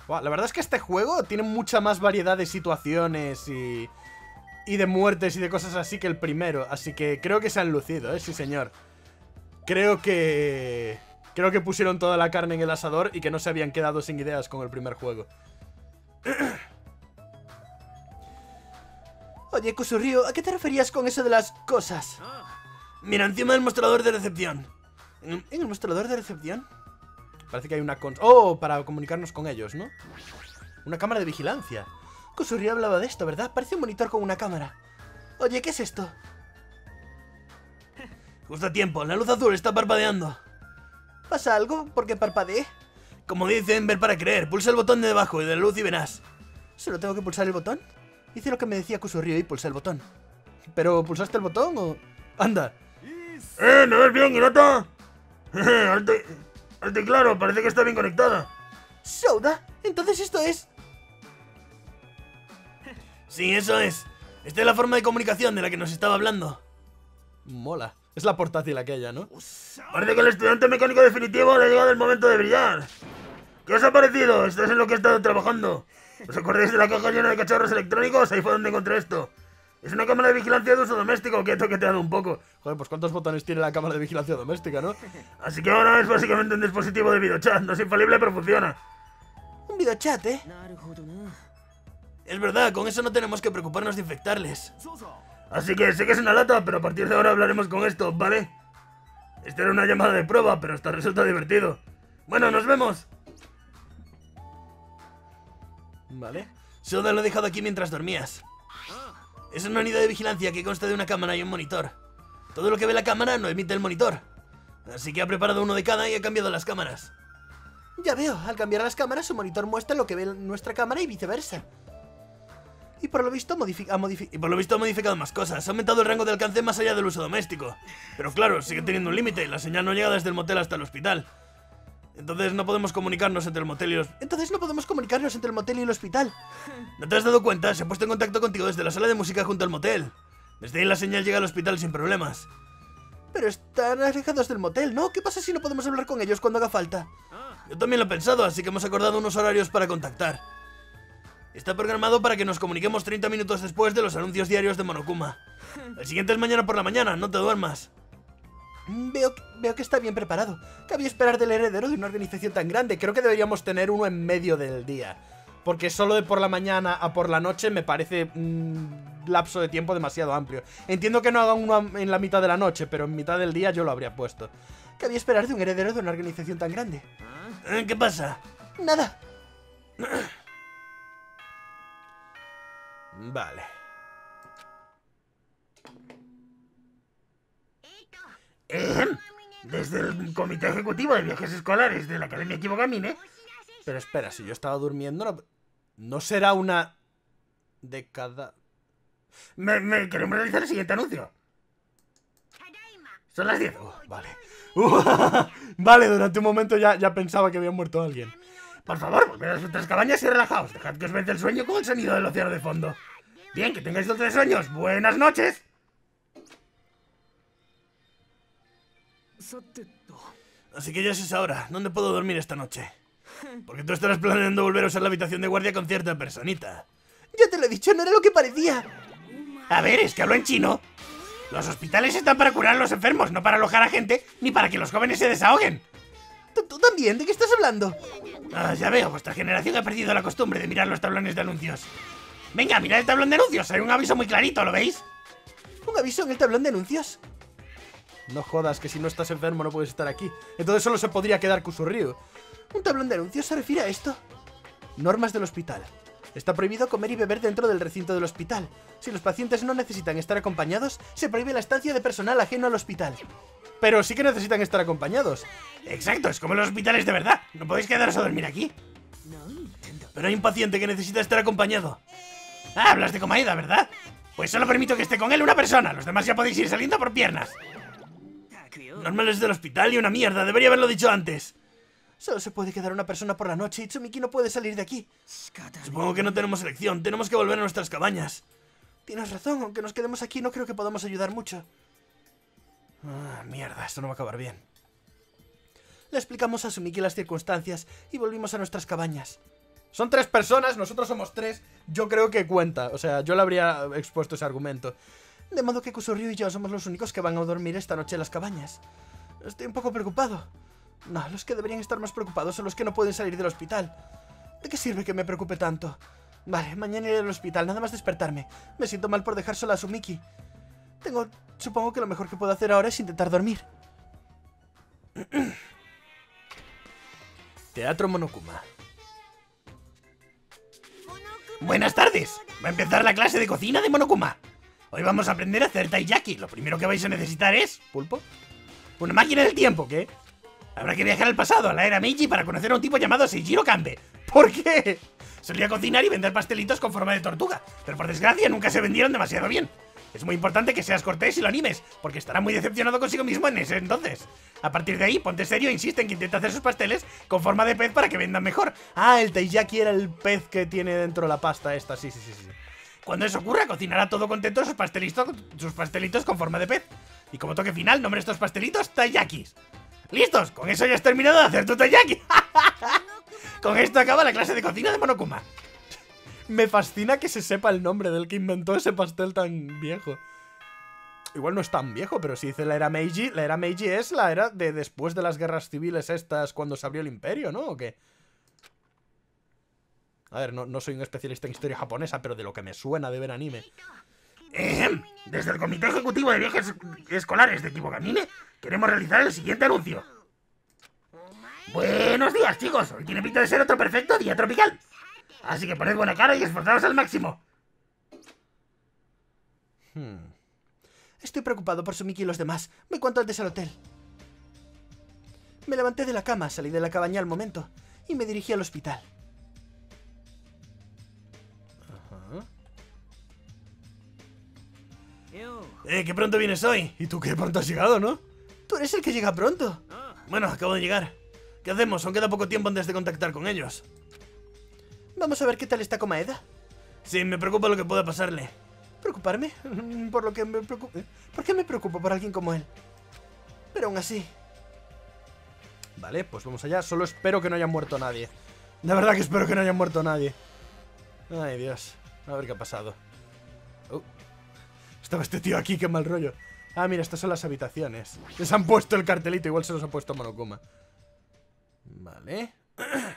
La verdad es que este juego tiene mucha más variedad de situaciones y... Y de muertes y de cosas así que el primero. Así que creo que se han lucido, ¿eh? Sí, señor. Creo que... Creo que pusieron toda la carne en el asador y que no se habían quedado sin ideas con el primer juego. [CLEARS THROAT] Oye, Kusuryu, ¿a qué te referías con eso de las cosas? Mira, encima del mostrador de recepción. ¿En, el mostrador de recepción? Parece que hay una cons... Oh, para comunicarnos con ellos, ¿no? Una cámara de vigilancia. Kusuryu hablaba de esto, ¿verdad? Parece un monitor con una cámara. Oye, ¿qué es esto? [LAUGHS] Justo a tiempo, la luz azul está parpadeando. ¿Pasa algo? ¿Por qué parpadee? Como dicen, ver para creer. Pulsa el botón de debajo y de la luz y verás. ¿Solo tengo que pulsar el botón? Hice lo que me decía Kusuryu y pulsé el botón. ¿Pero pulsaste el botón o...? ¡Anda! ¡Eh, ¿no ves bien, Hirata? Arte, arte claro, parece que está bien conectada. ¿Soda? Entonces esto es... Sí, eso es. Esta es la forma de comunicación de la que nos estaba hablando. Mola. Es la portátil aquella, ¿no? Parece que el estudiante mecánico definitivo le ha llegado el momento de brillar. ¿Qué os ha parecido? Esto es en lo que he estado trabajando. ¿Os acordáis de la caja llena de cacharros electrónicos? Ahí fue donde encontré esto. Es una cámara de vigilancia de uso doméstico que he toqueteado un poco. Joder, pues ¿cuántos botones tiene la cámara de vigilancia doméstica, no? [LAUGHS] Así que ahora es básicamente un dispositivo de videochat. No es infalible, pero funciona. Un videochat, ¿eh? Es verdad, con eso no tenemos que preocuparnos de infectarles. Así que sé que es una lata, pero a partir de ahora hablaremos con esto, ¿vale? Esta era una llamada de prueba, pero hasta resulta divertido. Bueno, nos vemos. Vale. Soda lo he dejado aquí mientras dormías. Es una unidad de vigilancia que consta de una cámara y un monitor. Todo lo que ve la cámara no emite el monitor. Así que ha preparado uno de cada y ha cambiado las cámaras. Ya veo, al cambiar las cámaras, su monitor muestra lo que ve nuestra cámara y viceversa. Y por lo visto ha modifi Y por lo visto ha modificado más cosas. Ha aumentado el rango de alcance más allá del uso doméstico. Pero claro, sigue teniendo un límite. La señal no llega desde el motel hasta el hospital. Entonces no podemos comunicarnos entre el motel y los... Entonces no podemos comunicarnos entre el motel y el hospital. [LAUGHS] ¿No te has dado cuenta? Se ha puesto en contacto contigo desde la sala de música junto al motel. Desde ahí la señal llega al hospital sin problemas. Pero están alejados del motel, ¿no? ¿Qué pasa si no podemos hablar con ellos cuando haga falta? Yo también lo he pensado, así que hemos acordado unos horarios para contactar. Está programado para que nos comuniquemos 30 minutos después de los anuncios diarios de Monokuma. [LAUGHS] El siguiente es mañana por la mañana, no te duermas. Veo, veo que está bien preparado. Cabía esperar del heredero de una organización tan grande. Creo que deberíamos tener uno en medio del día. Porque solo de por la mañana a por la noche me parece un lapso de tiempo demasiado amplio. Entiendo que no hagan uno en la mitad de la noche, pero en mitad del día yo lo habría puesto. Cabía esperar de un heredero de una organización tan grande. ¿Eh? ¿Qué pasa? Nada. Vale. Eh, Desde el Comité Ejecutivo de Viajes Escolares de la Academia Kibogamine. Pero espera, si yo estaba durmiendo, no, no será una década. Me, me- queremos realizar el siguiente anuncio. Son las 10. Oh, vale. [LAUGHS] vale, durante un momento ya, ya pensaba que había muerto alguien. Por favor, volved a vuestras cabañas y relajaos. Dejad que os vence el sueño con el sonido del océano de fondo. Bien, que tengáis dulces sueños. Buenas noches. Así que ya es esa hora. ¿Dónde puedo dormir esta noche? Porque tú estarás planeando volver a usar la habitación de guardia con cierta personita. Ya te lo he dicho, no era lo que parecía. A ver, es que hablo en chino. Los hospitales están para curar a los enfermos, no para alojar a gente, ni para que los jóvenes se desahoguen. ¿Tú, tú también? ¿De qué estás hablando? Ah, ya veo, vuestra generación ha perdido la costumbre de mirar los tablones de anuncios. Venga, mirad el tablón de anuncios, hay un aviso muy clarito, ¿lo veis? ¿Un aviso en el tablón de anuncios? No jodas que si no estás enfermo no puedes estar aquí. Entonces solo se podría quedar Kusuryu. ¿Un tablón de anuncios se refiere a esto? Normas del hospital. Está prohibido comer y beber dentro del recinto del hospital. Si los pacientes no necesitan estar acompañados, se prohíbe la estancia de personal ajeno al hospital. Pero sí que necesitan estar acompañados. Exacto, es como en los hospitales de verdad. No podéis quedaros a dormir aquí. Pero hay un paciente que necesita estar acompañado. Ah, hablas de Comaeda, ¿verdad? Pues solo permito que esté con él una persona. Los demás ya podéis ir saliendo por piernas. Normales del hospital y una mierda. Debería haberlo dicho antes. Solo se puede quedar una persona por la noche y Tsumiki no puede salir de aquí. Supongo que no tenemos elección. Tenemos que volver a nuestras cabañas. Tienes razón, aunque nos quedemos aquí no creo que podamos ayudar mucho. Ah, mierda, esto no va a acabar bien. Le explicamos a Sumiki las circunstancias y volvimos a nuestras cabañas. Son tres personas, nosotros somos tres. Yo creo que cuenta. O sea, yo le habría expuesto ese argumento. De modo que Kusuryu y yo somos los únicos que van a dormir esta noche en las cabañas. Estoy un poco preocupado. No, los que deberían estar más preocupados son los que no pueden salir del hospital. ¿De qué sirve que me preocupe tanto? Vale, mañana iré al hospital, nada más despertarme. Me siento mal por dejar sola a Sumiki. Tengo... Supongo que lo mejor que puedo hacer ahora es intentar dormir. [CLEARS THROAT] Teatro Monokuma. Buenas tardes. Va a empezar la clase de cocina de Monokuma. Hoy vamos a aprender a hacer taiyaki. Lo primero que vais a necesitar es... ¿Pulpo? Una máquina del tiempo, ¿qué? Habrá que viajar al pasado, a la era Meiji, para conocer a un tipo llamado Seijiro Kambe. ¿Por qué? Solía cocinar y vender pastelitos con forma de tortuga, pero por desgracia nunca se vendieron demasiado bien. Es muy importante que seas cortés y lo animes, porque estará muy decepcionado consigo mismo en ese entonces. A partir de ahí, ponte serio e insiste en que intenta hacer sus pasteles con forma de pez para que vendan mejor. Ah, el taiyaki era el pez que tiene dentro la pasta esta, sí, sí, sí. sí. Cuando eso ocurra, cocinará todo contento sus pastelitos, sus pastelitos con forma de pez. Y como toque final, nombre estos pastelitos taiyakis. ¡Listos! Con eso ya has terminado de hacer tu taiyaki. [LAUGHS] Con esto acaba la clase de cocina de Monokuma. Me fascina que se sepa el nombre del que inventó ese pastel tan viejo. Igual no es tan viejo, pero si dice la era Meiji, la era Meiji es la era de después de las guerras civiles estas cuando se abrió el imperio, ¿no? ¿O qué? A ver, no, no soy un especialista en historia japonesa, pero de lo que me suena de ver anime. Desde el Comité Ejecutivo de Viajes Escolares de Kiboganine queremos realizar el siguiente anuncio. Buenos días, chicos. Hoy tiene pinta de ser otro perfecto día tropical. Así que poned buena cara y esforzaos al máximo. Hmm. Estoy preocupado por Sumiki y los demás. Voy cuanto antes al hotel. Me levanté de la cama, salí de la cabaña al momento y me dirigí al hospital. Eh, que pronto vienes hoy. ¿Y tú qué pronto has llegado, no? Tú eres el que llega pronto. Bueno, acabo de llegar. ¿Qué hacemos? Aún queda poco tiempo antes de contactar con ellos. Vamos a ver qué tal está Komaeda. Sí, me preocupa lo que pueda pasarle. ¿Preocuparme? [LAUGHS] Por lo que me preocupa. ¿Por qué me preocupo por alguien como él? Pero aún así. Vale, pues vamos allá. Solo espero que no haya muerto nadie. De verdad que espero que no haya muerto nadie. Ay, Dios. A ver qué ha pasado. Oh. Estaba este tío aquí, qué mal rollo. Ah, mira, estas son las habitaciones. Les han puesto el cartelito, igual se los ha puesto Monokuma. Vale. [CLEARS THROAT]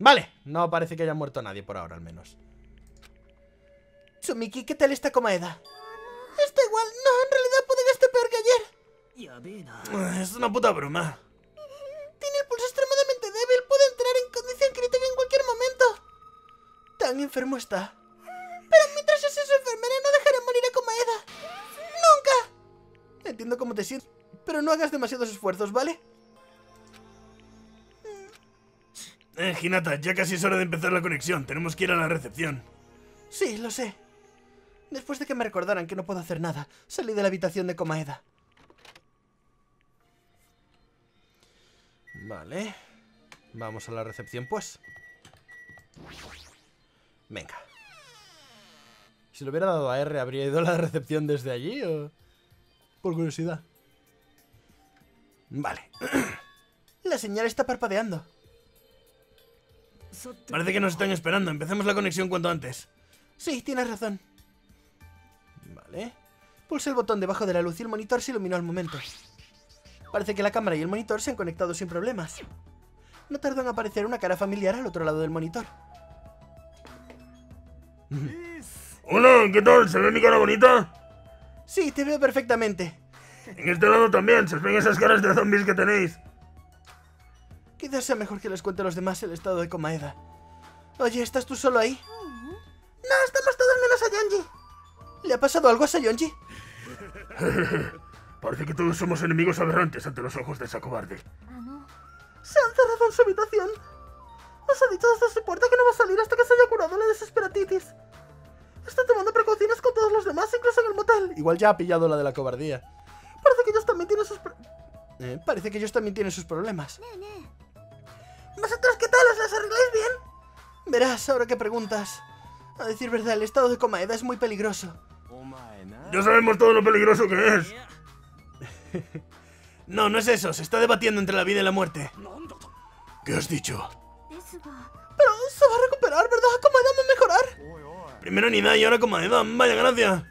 Vale, no parece que haya muerto nadie por ahora, al menos. Sumiki, ¿qué tal está Komaeda? Está igual. No, en realidad puede que esté peor que ayer. Es una puta broma. Tiene el pulso extremadamente débil. Puede entrar en condición crítica en cualquier momento. Tan enfermo está. Pero mientras yo sea su enfermera, no dejaré morir a Komaeda. ¡Nunca! Entiendo cómo te sientes, pero no hagas demasiados esfuerzos, ¿vale? Eh, Hinata, ya casi es hora de empezar la conexión. Tenemos que ir a la recepción. Sí, lo sé. Después de que me recordaran que no puedo hacer nada, salí de la habitación de Komaeda. Vale. Vamos a la recepción, pues. Venga. Si lo hubiera dado a R, ¿habría ido a la [LAUGHS] recepción desde allí o...? Por curiosidad. Vale. [CLEARS THROAT] La señal está parpadeando. Parece que nos están esperando. Empecemos la conexión cuanto antes. Sí, tienes razón. Vale. Pulse el botón debajo de la luz y el monitor se iluminó al momento. Parece que la cámara y el monitor se han conectado sin problemas. No tardó en aparecer una cara familiar al otro lado del monitor. [LAUGHS] Hola, ¿qué tal? ¿Se ve mi cara bonita? Sí, te veo perfectamente. En este lado también, se ven esas caras de zombies que tenéis. Quizás sea mejor que les cuente a los demás el estado de Komaeda. Oye, ¿estás tú solo ahí? No, estamos todos menos a Yonji. ¿Le ha pasado algo a Sayonji? [LAUGHS] Parece que todos somos enemigos aberrantes ante los ojos de esa cobarde. Se han cerrado en su habitación. Nos ha dicho desde su puerta que no va a salir hasta que se haya curado la desesperatitis. Está tomando precauciones con todos los demás, incluso en el motel. Igual ya ha pillado la de la cobardía. Parece que ellos también tienen sus... pro- Eh, parece que ellos también tienen sus problemas. ¿Vosotros qué tal? ¿Os las arregláis bien? Verás, ahora que preguntas. A decir verdad, el estado de Komaeda es muy peligroso. Ya sabemos todo lo peligroso que es. [LAUGHS] No, no es eso. Se está debatiendo entre la vida y la muerte. ¿Qué has dicho? Pero se va a recuperar, ¿verdad? Komaeda va a mejorar. Primero ni nada y ahora como Eva. Vaya gracia.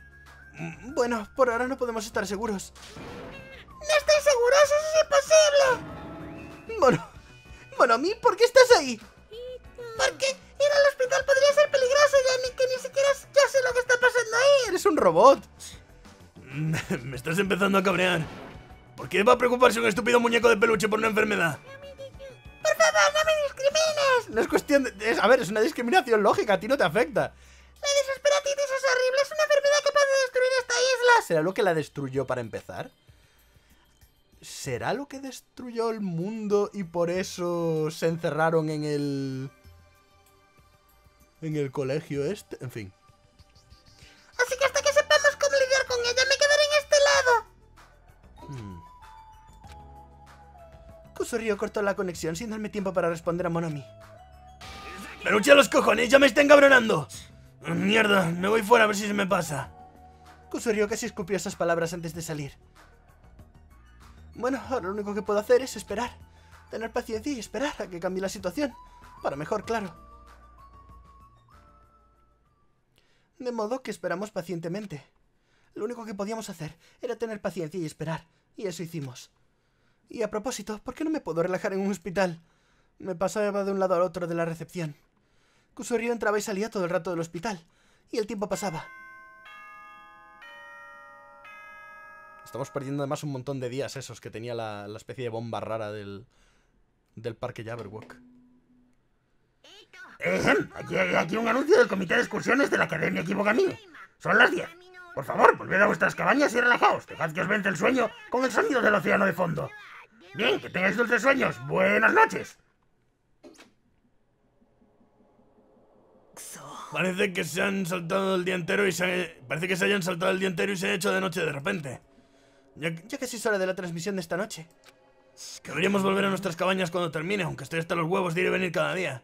Mm, Bueno, por ahora no podemos estar seguros. ¡No estoy seguro! ¡Eso es imposible! Bueno, bueno, a mí, ¿por qué estás ahí? Porque ir al hospital podría ser peligroso, ya ni que ni siquiera ya sé lo que está pasando ahí. ¡Eres un robot! [LAUGHS] Me estás empezando a cabrear. ¿Por qué va a preocuparse un estúpido muñeco de peluche por una enfermedad? Por favor, no me discrimines. No es cuestión de... es- a ver, es una discriminación lógica, a ti no te afecta. La desesperatitis es horrible, es una enfermedad capaz de destruir esta isla. ¿Será lo que la destruyó para empezar? ¿Será lo que destruyó el mundo y por eso se encerraron en el... en el colegio este? En fin. Así que hasta que sepamos cómo lidiar con ella, me quedaré en este lado. Kusurio cortó la conexión sin darme tiempo para responder a Monomi. ¡Peluche a los cojones! ¡Ya me está encabronando! Mierda, me voy fuera a ver si se me pasa. Kusurio casi escupió esas palabras antes de salir. Bueno, ahora lo único que puedo hacer es esperar. Tener paciencia y esperar a que cambie la situación. Para mejor, claro. De modo que esperamos pacientemente. Lo único que podíamos hacer era tener paciencia y esperar. Y eso hicimos. Y a propósito, ¿por qué no me puedo relajar en un hospital? Me pasaba de un lado al otro de la recepción. Kusurio entraba y salía todo el rato del hospital. Y el tiempo pasaba. Estamos perdiendo además un montón de días esos que tenía la, la especie de bomba rara del, del parque Jabberwock. Ejem, aquí hay aquí un anuncio del comité de excursiones de la Academia Equivocamí. Son las 10. Por favor, volved a vuestras cabañas y relajaos. Dejad que os vence el sueño con el sonido del océano de fondo. Bien, que tengáis dulces sueños. Buenas noches. Parece que se han saltado el día entero y se... Parece que se hayan saltado el día entero y se ha hecho de noche de repente. Ya que Ya casi es hora de la transmisión de esta noche. deberíamos volver a nuestras cabañas cuando termine, aunque estoy hasta los huevos de ir y venir cada día.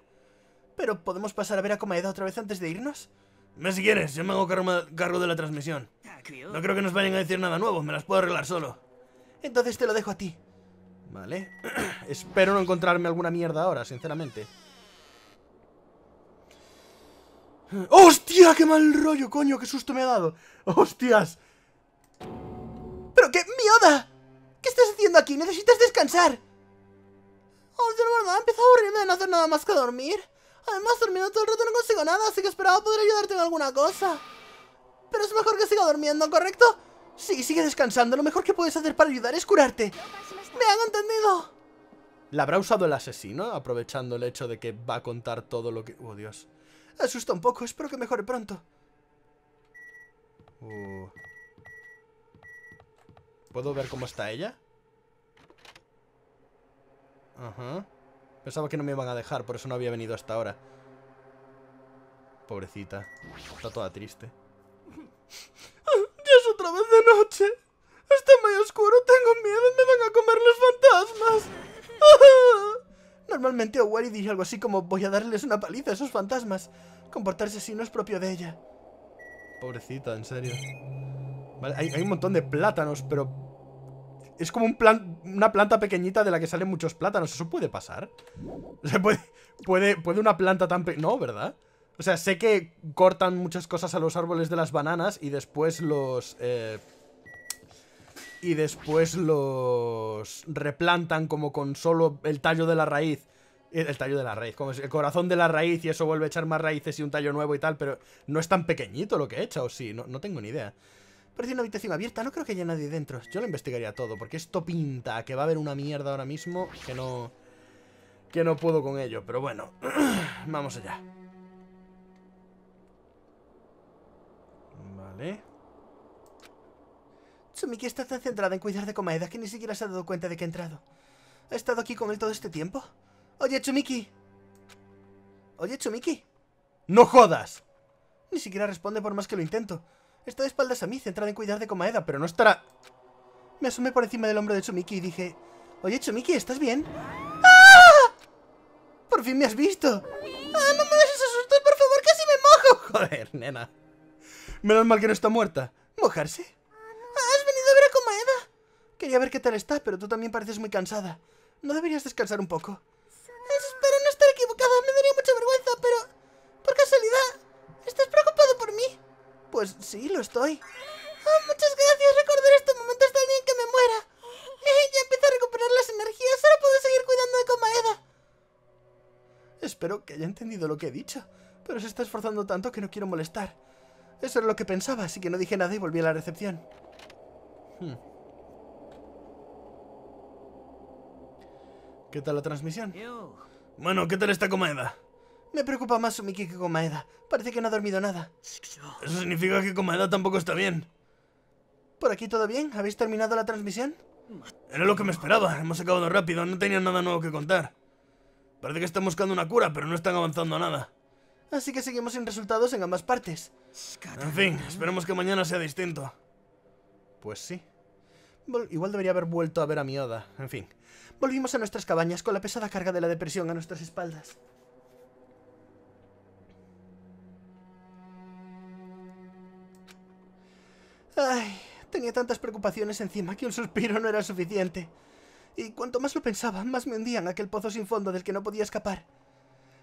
Pero ¿podemos pasar a ver a Komaeda otra vez antes de irnos? Ve si quieres, yo me hago cargo, cargo de la transmisión. No creo que nos vayan a decir nada nuevo, me las puedo arreglar solo. Entonces te lo dejo a ti. Vale. [CLEARS THROAT] Espero no encontrarme alguna mierda ahora, sinceramente. ¡Hostia! ¡Qué mal rollo, coño! ¡Qué susto me ha dado! ¡Hostias! ¿Pero qué? ¡Mioda! ¿Qué estás haciendo aquí? ¡Necesitas descansar! Oh, de verdad, empezó a aburrirme de no hacer nada más que dormir. Además, durmiendo todo el rato no consigo nada, así que esperaba poder ayudarte en alguna cosa. Pero es mejor que siga durmiendo, ¿correcto? Sí, sigue descansando. Lo mejor que puedes hacer para ayudar es curarte. ¿Me han entendido? ¿La habrá usado el asesino, aprovechando el hecho de que va a contar todo lo que... Oh, Dios. Asusta un poco, espero que mejore pronto. Uh. ¿Puedo ver cómo está ella? Ajá. Pensaba que no me iban a dejar, por eso no había venido hasta ahora. Pobrecita. Está toda triste. Ya es otra vez de noche. Está muy oscuro, tengo miedo, me van a comer los fantasmas. [LAUGHS] Normalmente Owari dice algo así como voy a darles una paliza a esos fantasmas. Comportarse así no es propio de ella. Pobrecita, en serio. Vale, hay, un montón de plátanos, pero... Es como una planta pequeñita de la que salen muchos plátanos. ¿Eso puede pasar? O sea, puede, puede, puede una planta tan pequeña... No, ¿verdad? O sea, sé que cortan muchas cosas a los árboles de las bananas y después los... eh, y después los replantan como con solo el tallo de la raíz. Eh, El tallo de la raíz, como el corazón de la raíz y eso vuelve a echar más raíces y un tallo nuevo y tal, pero no es tan pequeñito lo que he hecho, o sí, no, no tengo ni idea. Parece una habitación abierta, no creo que haya nadie dentro. Yo lo investigaría todo, porque esto pinta que va a haber una mierda ahora mismo que no... Que no puedo con ello, pero bueno. [CLEARS THROAT] Vamos allá. Vale. Tsumiki está tan centrada en cuidar de Komaeda que ni siquiera se ha dado cuenta de que ha entrado. ¿Ha estado aquí con él todo este tiempo? Oye, Tsumiki. Oye, Tsumiki. ¡No jodas! Ni siquiera responde por más que lo intento. Está de espaldas a mí, centrada en cuidar de Komaeda, pero no estará... Me asomé por encima del hombro de Tsumiki y dije... Oye, Tsumiki, ¿estás bien? ¡Ah! ¡Por fin me has visto! ¡Ah, no me des esos sustos, por favor, casi me mojo! Joder, nena. Menos mal que no está muerta. ¿Mojarse? ¿Has venido a ver a Komaeda? Quería ver qué tal está, pero tú también pareces muy cansada. ¿No deberías descansar un poco? Espero no estar equivocada, me daría mucha vergüenza, pero... Por casualidad, ¿estás preocupado por mí? Pues sí, lo estoy. Ah, muchas gracias, recordar este momento hasta el día en que me muera. Eh, ya empiezo a recuperar las energías, ahora puedo seguir cuidando de Komaeda. espero que haya entendido lo que he dicho. Pero se está esforzando tanto que no quiero molestar. Eso era lo que pensaba, así que no dije nada y volví a la recepción. Hmm. ¿Qué tal la transmisión? Bueno, ¿qué tal está Komaeda? Me preocupa más Sumiki que Komaeda. Parece que no ha dormido nada. Eso significa que Komaeda tampoco está bien. ¿Por aquí todo bien? ¿Habéis terminado la transmisión? Era lo que me esperaba. Hemos acabado rápido. No tenía nada nuevo que contar. Parece que están buscando una cura, pero no están avanzando a nada. Así que seguimos sin resultados en ambas partes. En fin, esperemos que mañana sea distinto. Pues sí. Igual debería haber vuelto a ver a mi Oda. En fin. Volvimos a nuestras cabañas con la pesada carga de la depresión a nuestras espaldas. Ay, tenía tantas preocupaciones encima que un suspiro no era suficiente. Y cuanto más lo pensaba, más me hundía en aquel pozo sin fondo del que no podía escapar.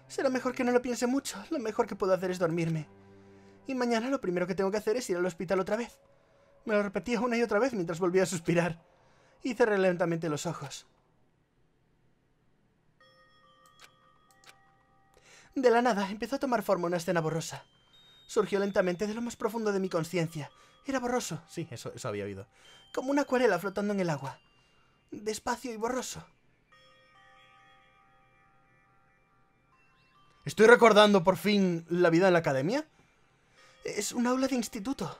Será mejor que no lo piense mucho, lo mejor que puedo hacer es dormirme. Y mañana lo primero que tengo que hacer es ir al hospital otra vez. Me lo repetía una y otra vez mientras volvía a suspirar. Y cerré lentamente los ojos. De la nada empezó a tomar forma una escena borrosa. Surgió lentamente de lo más profundo de mi conciencia, era borroso, sí, eso, eso había oído. Como una acuarela flotando en el agua. Despacio y borroso. ¿Estoy recordando por fin la vida en la academia? Es un aula de instituto.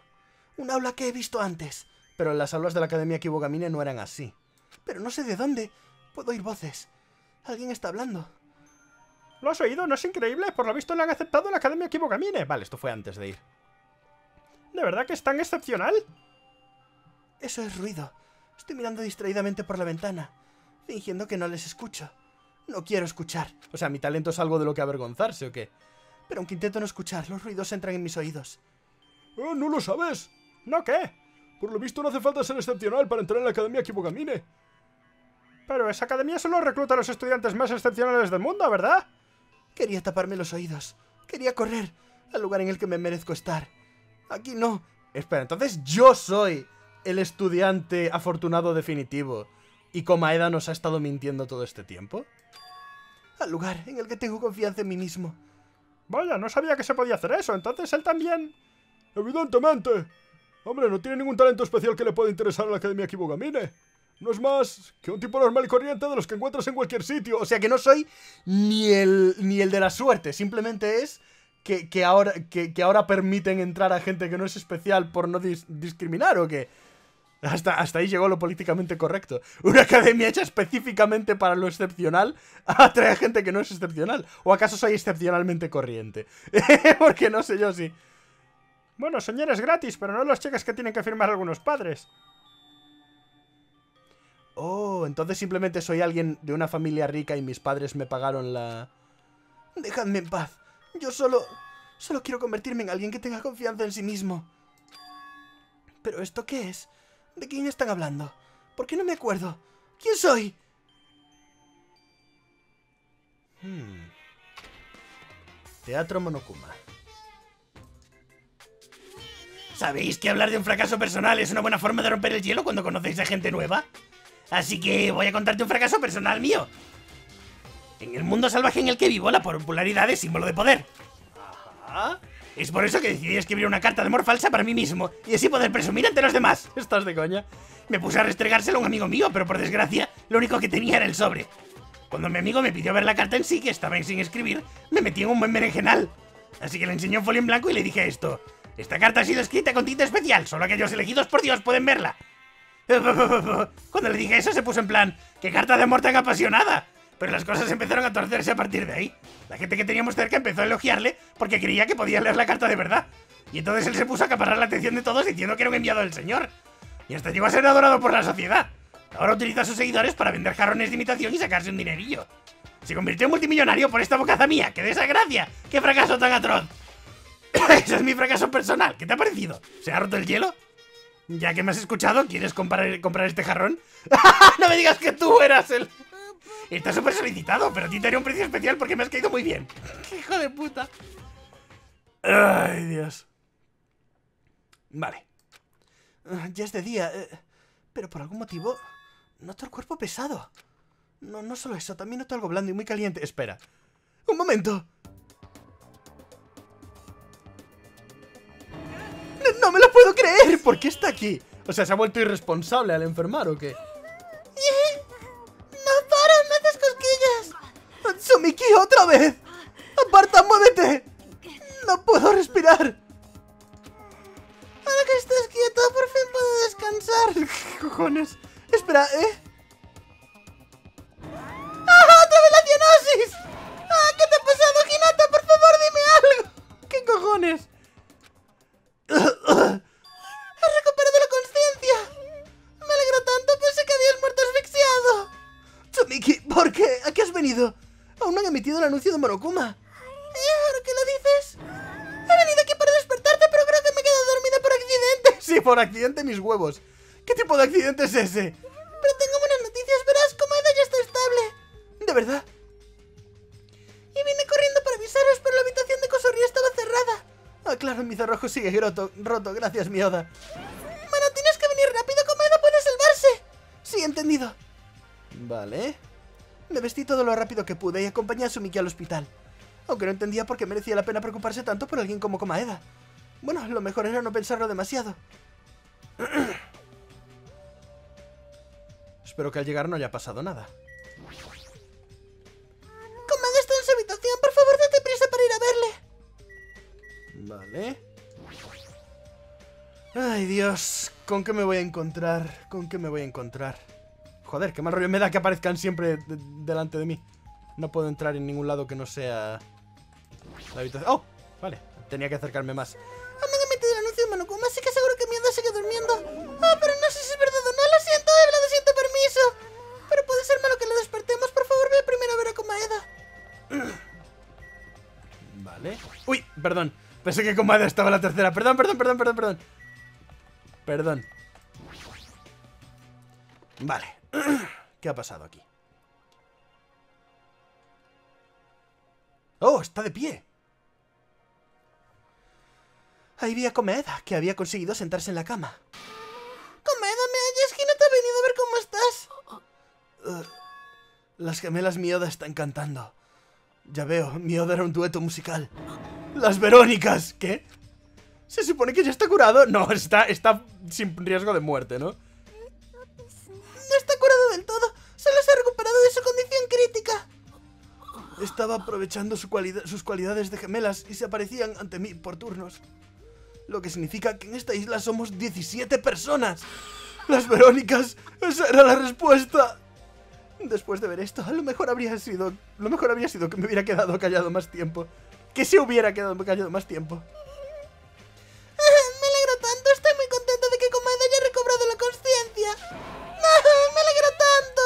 Un aula que he visto antes. Pero las aulas de la academia Kibogamine no eran así. Pero no sé de dónde. Puedo oír voces. Alguien está hablando. ¿Lo has oído? ¿No es increíble? Por lo visto le han aceptado la academia Kibogamine. Vale, esto fue antes de ir. ¿De verdad que es tan excepcional? Eso es ruido. Estoy mirando distraídamente por la ventana, fingiendo que no les escucho. No quiero escuchar. O sea, mi talento es algo de lo que avergonzarse, ¿o qué? Pero aunque intento no escuchar, los ruidos entran en mis oídos. Oh, ¿No lo sabes? ¿No qué? Por lo visto no hace falta ser excepcional para entrar en la Academia Kibogamine. Pero esa academia solo recluta a los estudiantes más excepcionales del mundo, ¿verdad? Quería taparme los oídos. Quería correr al lugar en el que me merezco estar. Aquí no. Espera, entonces yo soy el estudiante afortunado definitivo. ¿Y Komaeda nos ha estado mintiendo todo este tiempo? Al lugar en el que tengo confianza en mí mismo. Vaya, no sabía que se podía hacer eso. Entonces él también... Evidentemente. Hombre, no tiene ningún talento especial que le pueda interesar a la Academia Kibogamine. No es más que un tipo normal y corriente de los que encuentras en cualquier sitio. O sea que no soy ni el, ni el de la suerte. Simplemente es que, ahora, que, ahora permiten entrar a gente que no es especial por no discriminar o que... Hasta, hasta ahí llegó lo políticamente correcto. Una academia hecha específicamente para lo excepcional atrae a gente que no es excepcional. ¿O acaso soy excepcionalmente corriente? [LAUGHS] Porque no sé yo si... Bueno, soñar es gratis, pero no los cheques que tienen que firmar algunos padres. Oh, entonces simplemente soy alguien de una familia rica y mis padres me pagaron la... Dejadme en paz. Yo solo... Solo quiero convertirme en alguien que tenga confianza en sí mismo. ¿Pero esto qué es? ¿De quién están hablando? ¿Por qué no me acuerdo? ¿Quién soy? Hmm. Teatro Monokuma. ¿Sabéis que hablar de un fracaso personal es una buena forma de romper el hielo cuando conocéis a gente nueva? Así que voy a contarte un fracaso personal mío. En el mundo salvaje en el que vivo, la popularidad es símbolo de poder. Ajá. Es por eso que decidí escribir una carta de amor falsa para mí mismo y así poder presumir ante los demás. ¿Estás de coña? Me puse a restregárselo a un amigo mío, pero por desgracia, lo único que tenía era el sobre. Cuando mi amigo me pidió ver la carta en sí, que estaba en sin escribir, me metí en un buen berenjenal. Así que le enseñé un folio en blanco y le dije esto. Esta carta ha sido escrita con tinta especial, solo aquellos elegidos por Dios pueden verla. [LAUGHS] Cuando le dije eso se puso en plan, ¡qué carta de amor tan apasionada! Pero las cosas empezaron a torcerse a partir de ahí. La gente que teníamos cerca empezó a elogiarle porque creía que podía leer la carta de verdad. Y entonces él se puso a acaparar la atención de todos diciendo que era un enviado del señor. Y hasta llegó a ser adorado por la sociedad. Ahora utiliza a sus seguidores para vender jarrones de imitación y sacarse un dinerillo. Se convirtió en multimillonario por esta bocaza mía. ¡Qué desgracia! ¡Qué fracaso tan atroz! [COUGHS] Ese es mi fracaso personal. ¿Qué te ha parecido? ¿Se ha roto el hielo? Ya que me has escuchado, ¿quieres comprar, comprar este jarrón? [LAUGHS] ¡No me digas que tú eras el... Está súper solicitado, pero a ti te haré un precio especial porque me has caído muy bien. ¡Hijo de puta! Ay, Dios. Vale. Ah, ya es de día, eh, pero por algún motivo noto el cuerpo pesado. No, no solo eso, también noto algo blando y muy caliente. Espera. Un momento. No, me lo puedo creer. ¿Por qué está aquí? O sea, ¿se ha vuelto irresponsable al enfermar o qué? ¡No para! ¡Me haces cosquillas! ¡Tsumiki, otra vez! ¡Aparta, muévete! ¡No puedo respirar! Ahora que estás quieto, por fin puedo descansar. [LAUGHS] ¿Qué cojones? Espera, ¿eh? Por accidente mis huevos. ¿Qué tipo de accidente es ese? Pero tengo buenas noticias, verás, Komaeda ya está estable. ¿De verdad? Y vine corriendo para avisaros, pero la habitación de Kosoria estaba cerrada. Ah, claro, mi cerrojo sigue roto, roto, gracias, Mioda. Bueno, tienes que venir rápido, Komaeda puede salvarse. Sí, entendido. Vale. Me vestí todo lo rápido que pude y acompañé a Sumiki al hospital. Aunque no entendía por qué merecía la pena preocuparse tanto por alguien como Komaeda. Bueno, lo mejor era no pensarlo demasiado. Espero que al llegar no haya pasado nada. Komaeda está en su habitación, por favor, date prisa para ir a verle. Vale. Ay, Dios. ¿Con qué me voy a encontrar? ¿Con qué me voy a encontrar? Joder, qué mal rollo me da que aparezcan siempre de- delante de mí. No puedo entrar en ningún lado que no sea... La habitación... ¡Oh! Vale, tenía que acercarme más. Perdón. Pensé que Comada estaba la tercera. Perdón, perdón, perdón, perdón, perdón. Perdón. Vale. [CLEARS THROAT] ¿Qué ha pasado aquí? ¡Oh, está de pie! Ahí vi a Comeda, que había conseguido sentarse en la cama. Komaeda, ¿me oyes? Hinata ha venido a ver cómo estás. Las gemelas Mioda están cantando. Ya veo, Mioda era un dueto musical. ¡Las Verónicas! ¿Qué? ¿Se supone que ya está curado? No, está, está sin riesgo de muerte, ¿no? No está curado del todo, solo se ha recuperado de su condición crítica. Estaba aprovechando sus cualidades de gemelas y se aparecían ante mí por turnos. Lo que significa que en esta isla somos 17 personas. Las Verónicas, esa era la respuesta. Después de ver esto, lo mejor habría sido, lo mejor habría sido que me hubiera quedado callado más tiempo. Que se hubiera quedado callado más tiempo. Me alegro tanto, estoy muy contenta de que Komaeda haya recobrado la conciencia. Me alegro tanto.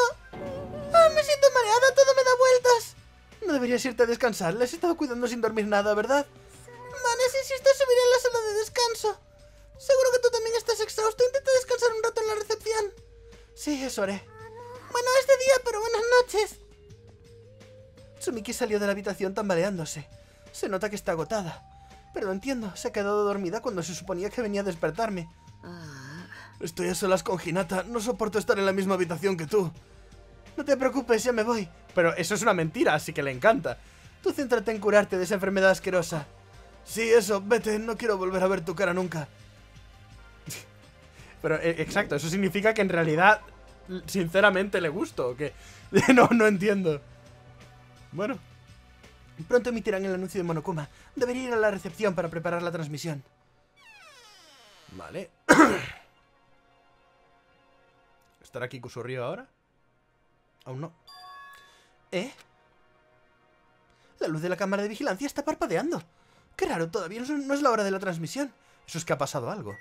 Me siento mareada, todo me da vueltas. No deberías irte a descansar. Le has estado cuidando sin dormir nada, ¿verdad? Vale, si insistes subiré a la sala de descanso. Seguro que tú también estás exhausto, intenta descansar un rato en la recepción. Sí, eso haré. Bueno, es de día, pero buenas noches. Tsumiki salió de la habitación tambaleándose. Se nota que está agotada. Pero lo entiendo, se ha quedado dormida cuando se suponía que venía a despertarme. Estoy a solas con Hinata, no soporto estar en la misma habitación que tú. No te preocupes, ya me voy. Pero eso es una mentira, así que le encanta. Tú céntrate en curarte de esa enfermedad asquerosa. Sí, eso, vete, no quiero volver a ver tu cara nunca. [LAUGHS] Pero, eh, exacto, eso significa que en realidad, sinceramente, le gusto, ¿o qué? [LAUGHS] no, no entiendo. Bueno. Pronto emitirán el anuncio de Monokuma. Debería ir a la recepción para preparar la transmisión. Vale. [COUGHS] ¿Estará aquí Kusurrio ahora? Aún no. ¿Eh? La luz de la cámara de vigilancia está parpadeando. Qué raro, todavía no es- no es la hora de la transmisión. Eso es que ha pasado algo.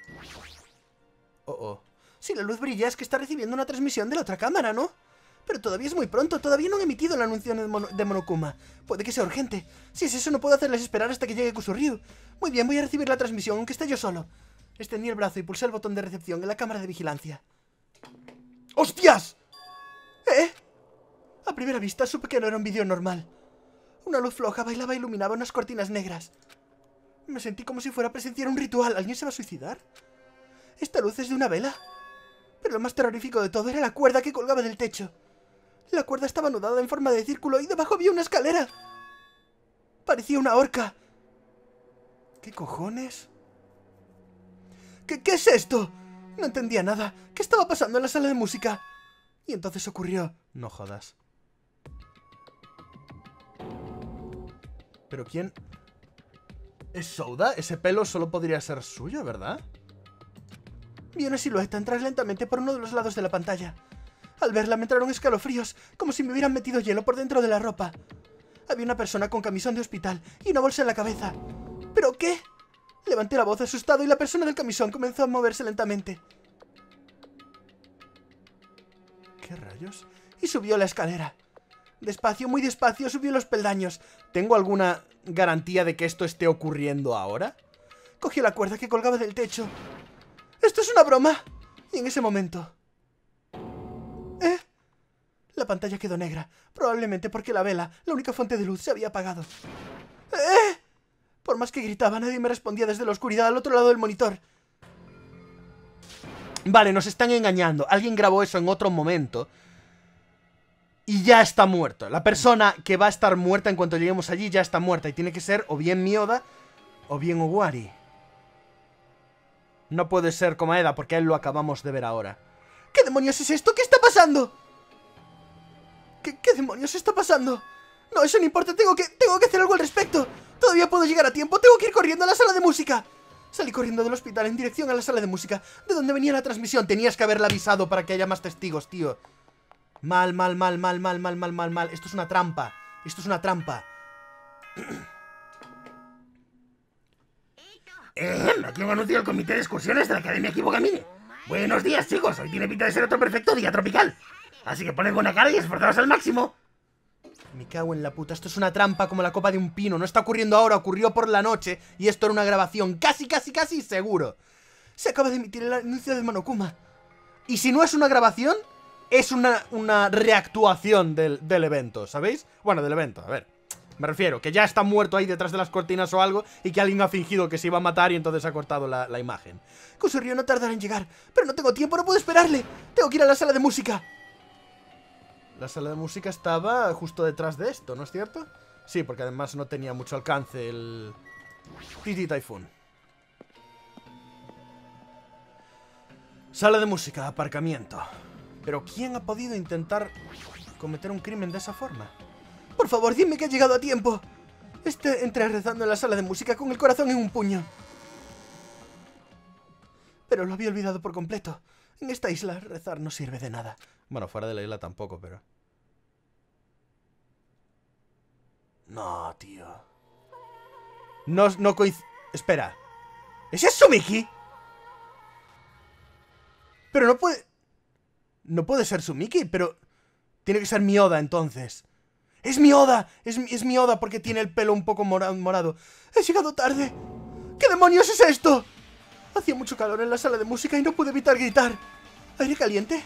Oh, oh. Si la luz brilla es que está recibiendo una transmisión de la otra cámara, ¿no? Pero todavía es muy pronto, todavía no han emitido el anuncio de, de Monokuma. Puede que sea urgente. Si es eso, no puedo hacerles esperar hasta que llegue Kusuryu. Muy bien, voy a recibir la transmisión, aunque esté yo solo. Extendí el brazo y pulsé el botón de recepción en la cámara de vigilancia. ¡Hostias! ¿Eh? A primera vista supe que no era un vídeo normal. Una luz floja bailaba e iluminaba unas cortinas negras. Me sentí como si fuera a presenciar un ritual. ¿Alguien se va a suicidar? Esta luz es de una vela. Pero lo más terrorífico de todo era la cuerda que colgaba del techo. La cuerda estaba anudada en forma de círculo y debajo había una escalera. Parecía una horca. ¿Qué cojones? ¿Qué, ¿Qué es esto? No entendía nada. ¿Qué estaba pasando en la sala de música? Y entonces ocurrió... No jodas. ¿Pero quién...? ¿Es Souda? Ese pelo solo podría ser suyo, ¿verdad? Vi una silueta entrar lentamente por uno de los lados de la pantalla. Al verla me entraron escalofríos, como si me hubieran metido hielo por dentro de la ropa. Había una persona con camisón de hospital y una bolsa en la cabeza. ¿Pero qué? Levanté la voz asustado y la persona del camisón comenzó a moverse lentamente. ¿Qué rayos? Y subió la escalera. Despacio, muy despacio, subió los peldaños. ¿Tengo alguna garantía de que esto esté ocurriendo ahora? Cogió la cuerda que colgaba del techo. ¡Esto es una broma! Y en ese momento... La pantalla quedó negra, probablemente porque la vela, la única fuente de luz, se había apagado. ¡Eh! Por más que gritaba, nadie me respondía desde la oscuridad al otro lado del monitor. Vale, nos están engañando. Alguien grabó eso en otro momento. Y ya está muerto. La persona que va a estar muerta en cuanto lleguemos allí ya está muerta. Y tiene que ser o bien Mioda o bien Owari. No puede ser Komaeda porque a él lo acabamos de ver ahora. ¿Qué demonios es esto? ¿Qué está pasando? ¿Qué, demonios está pasando? No, eso no importa. Tengo que, tengo que hacer algo al respecto. Todavía puedo llegar a tiempo. Tengo que ir corriendo a la sala de música. Salí corriendo del hospital en dirección a la sala de música, de donde venía la transmisión. Tenías que haberla avisado para que haya más testigos, tío. Mal, mal, mal, mal, mal, mal, mal, mal, mal. Esto es una trampa. Esto es una trampa. Eh, aquí un anuncio del comité de excursiones de la Academia Kibogamine. Buenos días, chicos. Hoy tiene pinta de ser otro perfecto día tropical. Así que poned buena cara y esforzaos al máximo. Me cago en la puta, esto es una trampa como la copa de un pino. No está ocurriendo ahora, ocurrió por la noche. Y esto era una grabación, casi, casi, casi seguro. Se acaba de emitir el anuncio de Monokuma. Y si no es una grabación, es una, una reactuación del, del evento, ¿sabéis? Bueno, del evento, a ver. Me refiero, que ya está muerto ahí detrás de las cortinas o algo y que alguien ha fingido que se iba a matar y entonces ha cortado la, la imagen. Kusurio no tardará en llegar, pero no tengo tiempo, no puedo esperarle. Tengo que ir a la sala de música. La sala de música estaba justo detrás de esto, ¿no es cierto? Sí, porque además no tenía mucho alcance el... Titi Typhoon. Sala de música, aparcamiento. Pero ¿quién ha podido intentar cometer un crimen de esa forma? Por favor, dime que ha llegado a tiempo. Este entré rezando en la sala de música con el corazón en un puño. Pero lo había olvidado por completo. En esta isla rezar no sirve de nada. Bueno, fuera de la isla tampoco, pero... No, tío. No, no coincide... Espera. ¿Ese es Sumiki? Pero no puede... No puede ser Sumiki, pero... Tiene que ser Mioda, entonces. ¡Es Mioda! Es, es Mioda porque tiene el pelo un poco mora morado. ¡He llegado tarde! ¿Qué demonios es esto? Hacía mucho calor en la sala de música y no pude evitar gritar. ¿Aire caliente?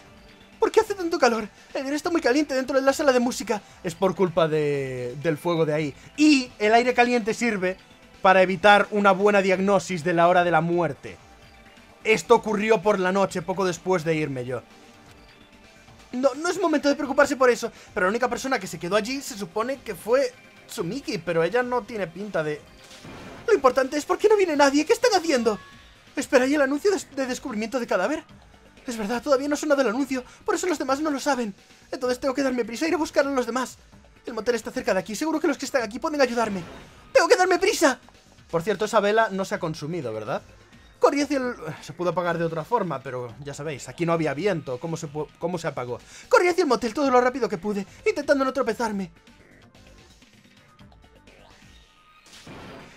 ¿Por qué hace tanto calor? El aire está muy caliente dentro de la sala de música. Es por culpa de, del fuego de ahí. Y el aire caliente sirve para evitar una buena diagnosis de la hora de la muerte. Esto ocurrió por la noche, poco después de irme yo. No, no es momento de preocuparse por eso. Pero la única persona que se quedó allí se supone que fue Tsumiki, pero ella no tiene pinta de... Lo importante es por qué no viene nadie. ¿Qué están haciendo? Espera, ¿y el anuncio de, de descubrimiento de cadáver? Es verdad, todavía no ha sonado el anuncio, por eso los demás no lo saben. Entonces tengo que darme prisa e ir a buscar a los demás. El motel está cerca de aquí, seguro que los que están aquí pueden ayudarme. ¡Tengo que darme prisa! Por cierto, esa vela no se ha consumido, ¿verdad? Corrí hacia el... Se pudo apagar de otra forma, pero ya sabéis, aquí no había viento. ¿Cómo se, cómo se apagó? Corrí hacia el motel todo lo rápido que pude, intentando no tropezarme.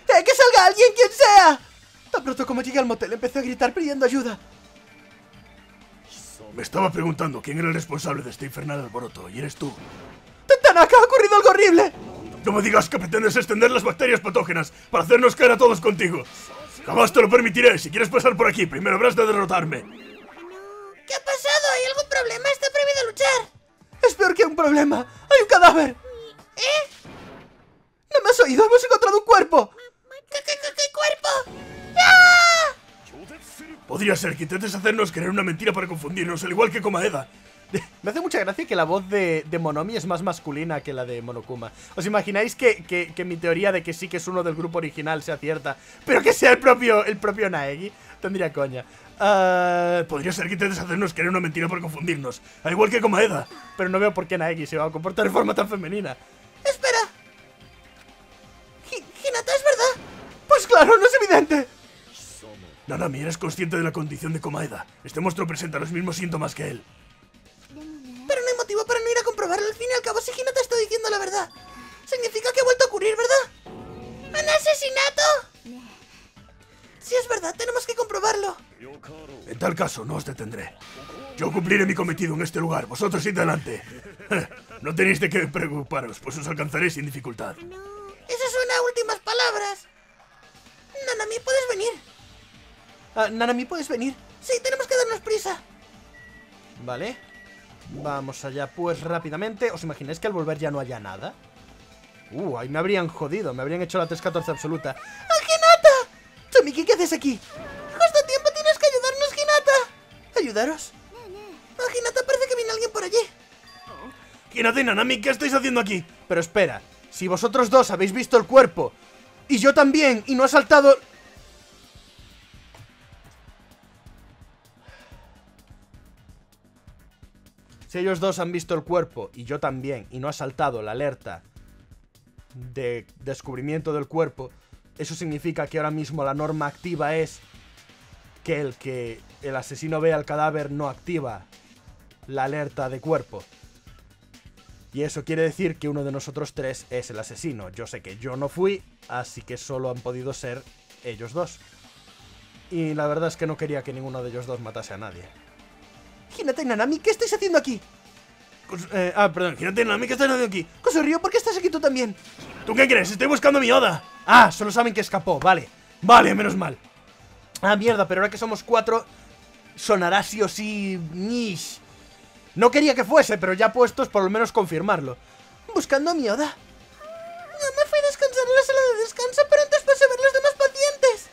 ¡Eh, que salga alguien, quien sea! Tan pronto como llegué al motel, empecé a gritar pidiendo ayuda. Me estaba preguntando quién era el responsable de este infernal alboroto, y eres tú. ¡Tanaka, ha ocurrido algo horrible! No me digas que pretendes extender las bacterias patógenas para hacernos caer a todos contigo. Jamás te lo permitiré. Si quieres pasar por aquí, primero habrás de derrotarme. ¿Qué ha pasado? ¿Hay algún problema? Está prohibido luchar. Es peor que un problema. Hay un cadáver. ¿Eh? ¿No me has oído? Hemos encontrado un cuerpo. ¿Qué, qué, qué, qué cuerpo? ¡Ah! Podría ser que intentes hacernos creer una mentira para confundirnos, al igual que Komaeda. Me hace mucha gracia que la voz de, de, Monomi es más masculina que la de Monokuma. ¿Os imagináis que, que, que, mi teoría de que sí que es uno del grupo original sea cierta? Pero que sea el propio, el propio Naegi. Tendría coña. Uh, Podría ser que intentes hacernos creer una mentira por confundirnos. Al igual que Komaeda. Pero no veo por qué Naegi se va a comportar de forma tan femenina. ¡Espera! ¿Hinata es verdad? Pues claro, no es evidente. Nanami, eres consciente de la condición de Komaeda. Este monstruo presenta los mismos síntomas que él. Diciendo la verdad, significa que ha vuelto a ocurrir, ¿verdad? ¿Un asesinato? Si es verdad, tenemos que comprobarlo. En tal caso, no os detendré. Yo cumpliré mi cometido en este lugar. Vosotros id delante. [LAUGHS] No tenéis de qué preocuparos, pues os alcanzaré sin dificultad. Eso suena a últimas palabras. Nanami, ¿puedes venir? Uh, Nanami, ¿puedes venir? Sí, tenemos que darnos prisa. Vale. Vamos allá, pues, rápidamente. ¿Os imagináis que al volver ya no haya nada? Uh, ahí me habrían jodido. Me habrían hecho la 314 absoluta. ¡Hinata! Tomiki, ¿qué haces aquí? Justo a tiempo tienes que ayudarnos, Hinata. ¿Ayudaros? Ah, Hinata, parece que viene alguien por allí. Hinata y Nanami, ¿qué estáis haciendo aquí? Pero espera, si vosotros dos habéis visto el cuerpo, y yo también, y no ha saltado... Si ellos dos han visto el cuerpo, y yo también, y no ha saltado la alerta de descubrimiento del cuerpo, eso significa que ahora mismo la norma activa es que el que el asesino vea el cadáver no activa la alerta de cuerpo. Y eso quiere decir que uno de nosotros tres es el asesino. Yo sé que yo no fui, así que solo han podido ser ellos dos. Y la verdad es que no quería que ninguno de ellos dos matase a nadie. Hinata y Nanami, ¿qué estáis haciendo aquí? Eh, ah, perdón, Hinata y Nanami, ¿qué estáis haciendo aquí? Kosorio, ¿por qué estás aquí tú también? ¿Tú qué crees? Estoy buscando a mi Oda. Ah, solo saben que escapó, vale. Vale, menos mal. Ah, mierda, pero ahora que somos cuatro, sonará sí o sí... Nish. No quería que fuese, pero ya puestos, por lo menos confirmarlo. Buscando a mi Oda. Yo me fui a descansar en la sala de descanso, pero antes pasé a ver los demás pacientes.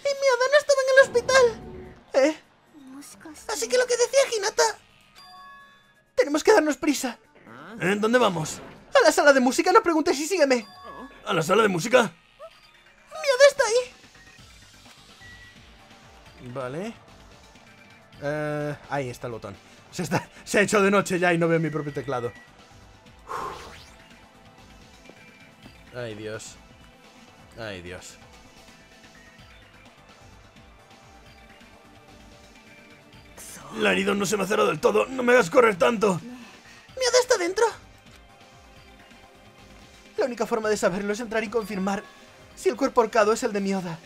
Y mi Oda no estaba en el hospital. ¿Eh? Así que lo que decía Hinata... Tenemos que darnos prisa. ¿Eh? ¿Dónde vamos? A la sala de música, no preguntes y sígueme. ¿A la sala de música? Mi Oda está ahí. Vale. Eh, ahí está el botón. Se, está, se ha hecho de noche ya y no veo mi propio teclado. Ay, Dios. Ay, Dios. La herida no se me ha cerrado del todo. No me hagas correr tanto. Mi Oda está dentro. La única forma de saberlo es entrar y confirmar si el cuerpo ahorcado es el de mi Oda.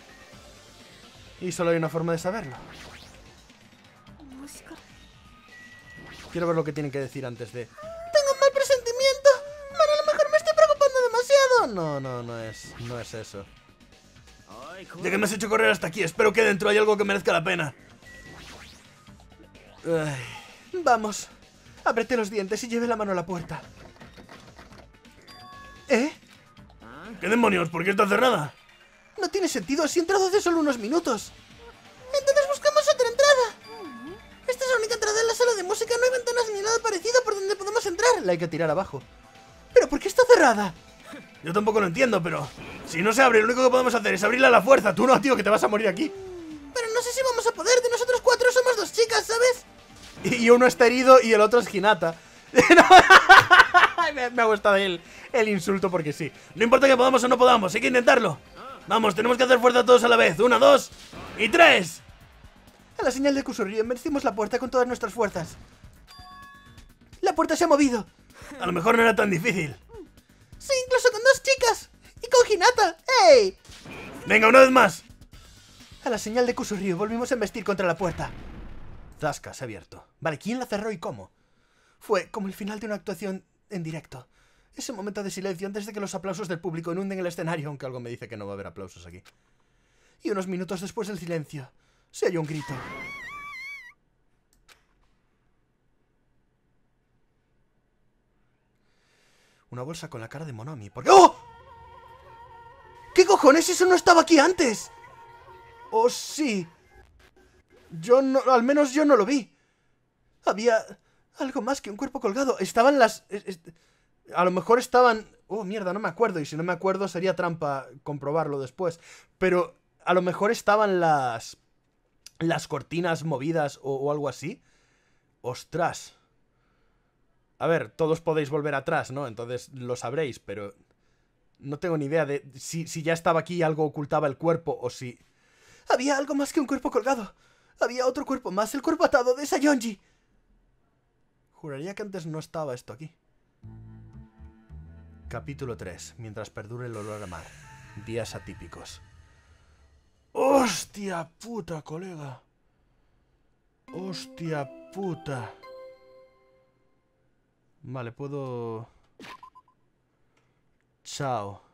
Y solo hay una forma de saberlo. Quiero ver lo que tienen que decir antes de... Tengo un mal presentimiento. Bueno, a lo mejor me estoy preocupando demasiado. No, no, no es, no es eso. Ya que me has hecho correr hasta aquí, espero que dentro haya algo que merezca la pena. Ay, Vamos. Ábrete los dientes y lleve la mano a la puerta. ¿Eh? ¿Qué demonios? ¿Por qué está cerrada? No tiene sentido, si he entrado hace solo unos minutos. Entonces buscamos otra entrada. Esta es la única entrada en la sala de música. No hay ventanas ni nada parecido por donde podemos entrar. la hay que tirar abajo. ¿Pero por qué está cerrada? Yo tampoco lo entiendo, pero... Si no se abre, lo único que podemos hacer es abrirla a la fuerza. Tú no, tío, que te vas a morir aquí. Pero no sé si vamos a poder. De nosotros cuatro somos dos chicas, ¿sabes? [LAUGHS] Y, uno está herido y el otro es Hinata. [LAUGHS] [LAUGHS] me, me ha gustado el, el insulto porque sí. No importa que podamos o no podamos, hay que intentarlo. Vamos, tenemos que hacer fuerza todos a la vez. Una, dos y tres. A la señal de Kusuryu envencimos la puerta con todas nuestras fuerzas. La puerta se ha movido. A lo mejor no era tan difícil. Sí, incluso con dos chicas. Y con Hinata. ¡Ey! Venga, una vez más. A la señal de Kusuryu volvimos a embestir contra la puerta. Zasca, se ha abierto. Vale, ¿quién la cerró y cómo? Fue como el final de una actuación en directo. Ese momento de silencio antes de que los aplausos del público inunden el escenario, Aunque algo me dice que no va a haber aplausos aquí. y unos minutos después del silencio, se oyó un grito. Una bolsa con la cara de Monomi. ¿Por qué? ¡Oh! ¿Qué cojones? Eso no estaba aquí antes. ¡Oh, sí! Yo no... Al menos yo no lo vi. Había... Algo más que un cuerpo colgado. Estaban las... A lo mejor estaban... Oh, mierda, no me acuerdo. Y si no me acuerdo sería trampa comprobarlo después. Pero a lo mejor estaban las... Las cortinas movidas o, algo así. Ostras. A ver, todos podéis volver atrás, ¿no? Entonces lo sabréis, pero... No tengo ni idea de si, si ya estaba aquí y algo ocultaba el cuerpo o si... Había algo más que un cuerpo colgado. Había otro cuerpo más, el cuerpo atado de Sayonji. Juraría que antes no estaba esto aquí. Capítulo 3. Mientras perdure el olor a mar. Días atípicos. ¡Hostia puta, colega! ¡Hostia puta! Vale, puedo... Chao.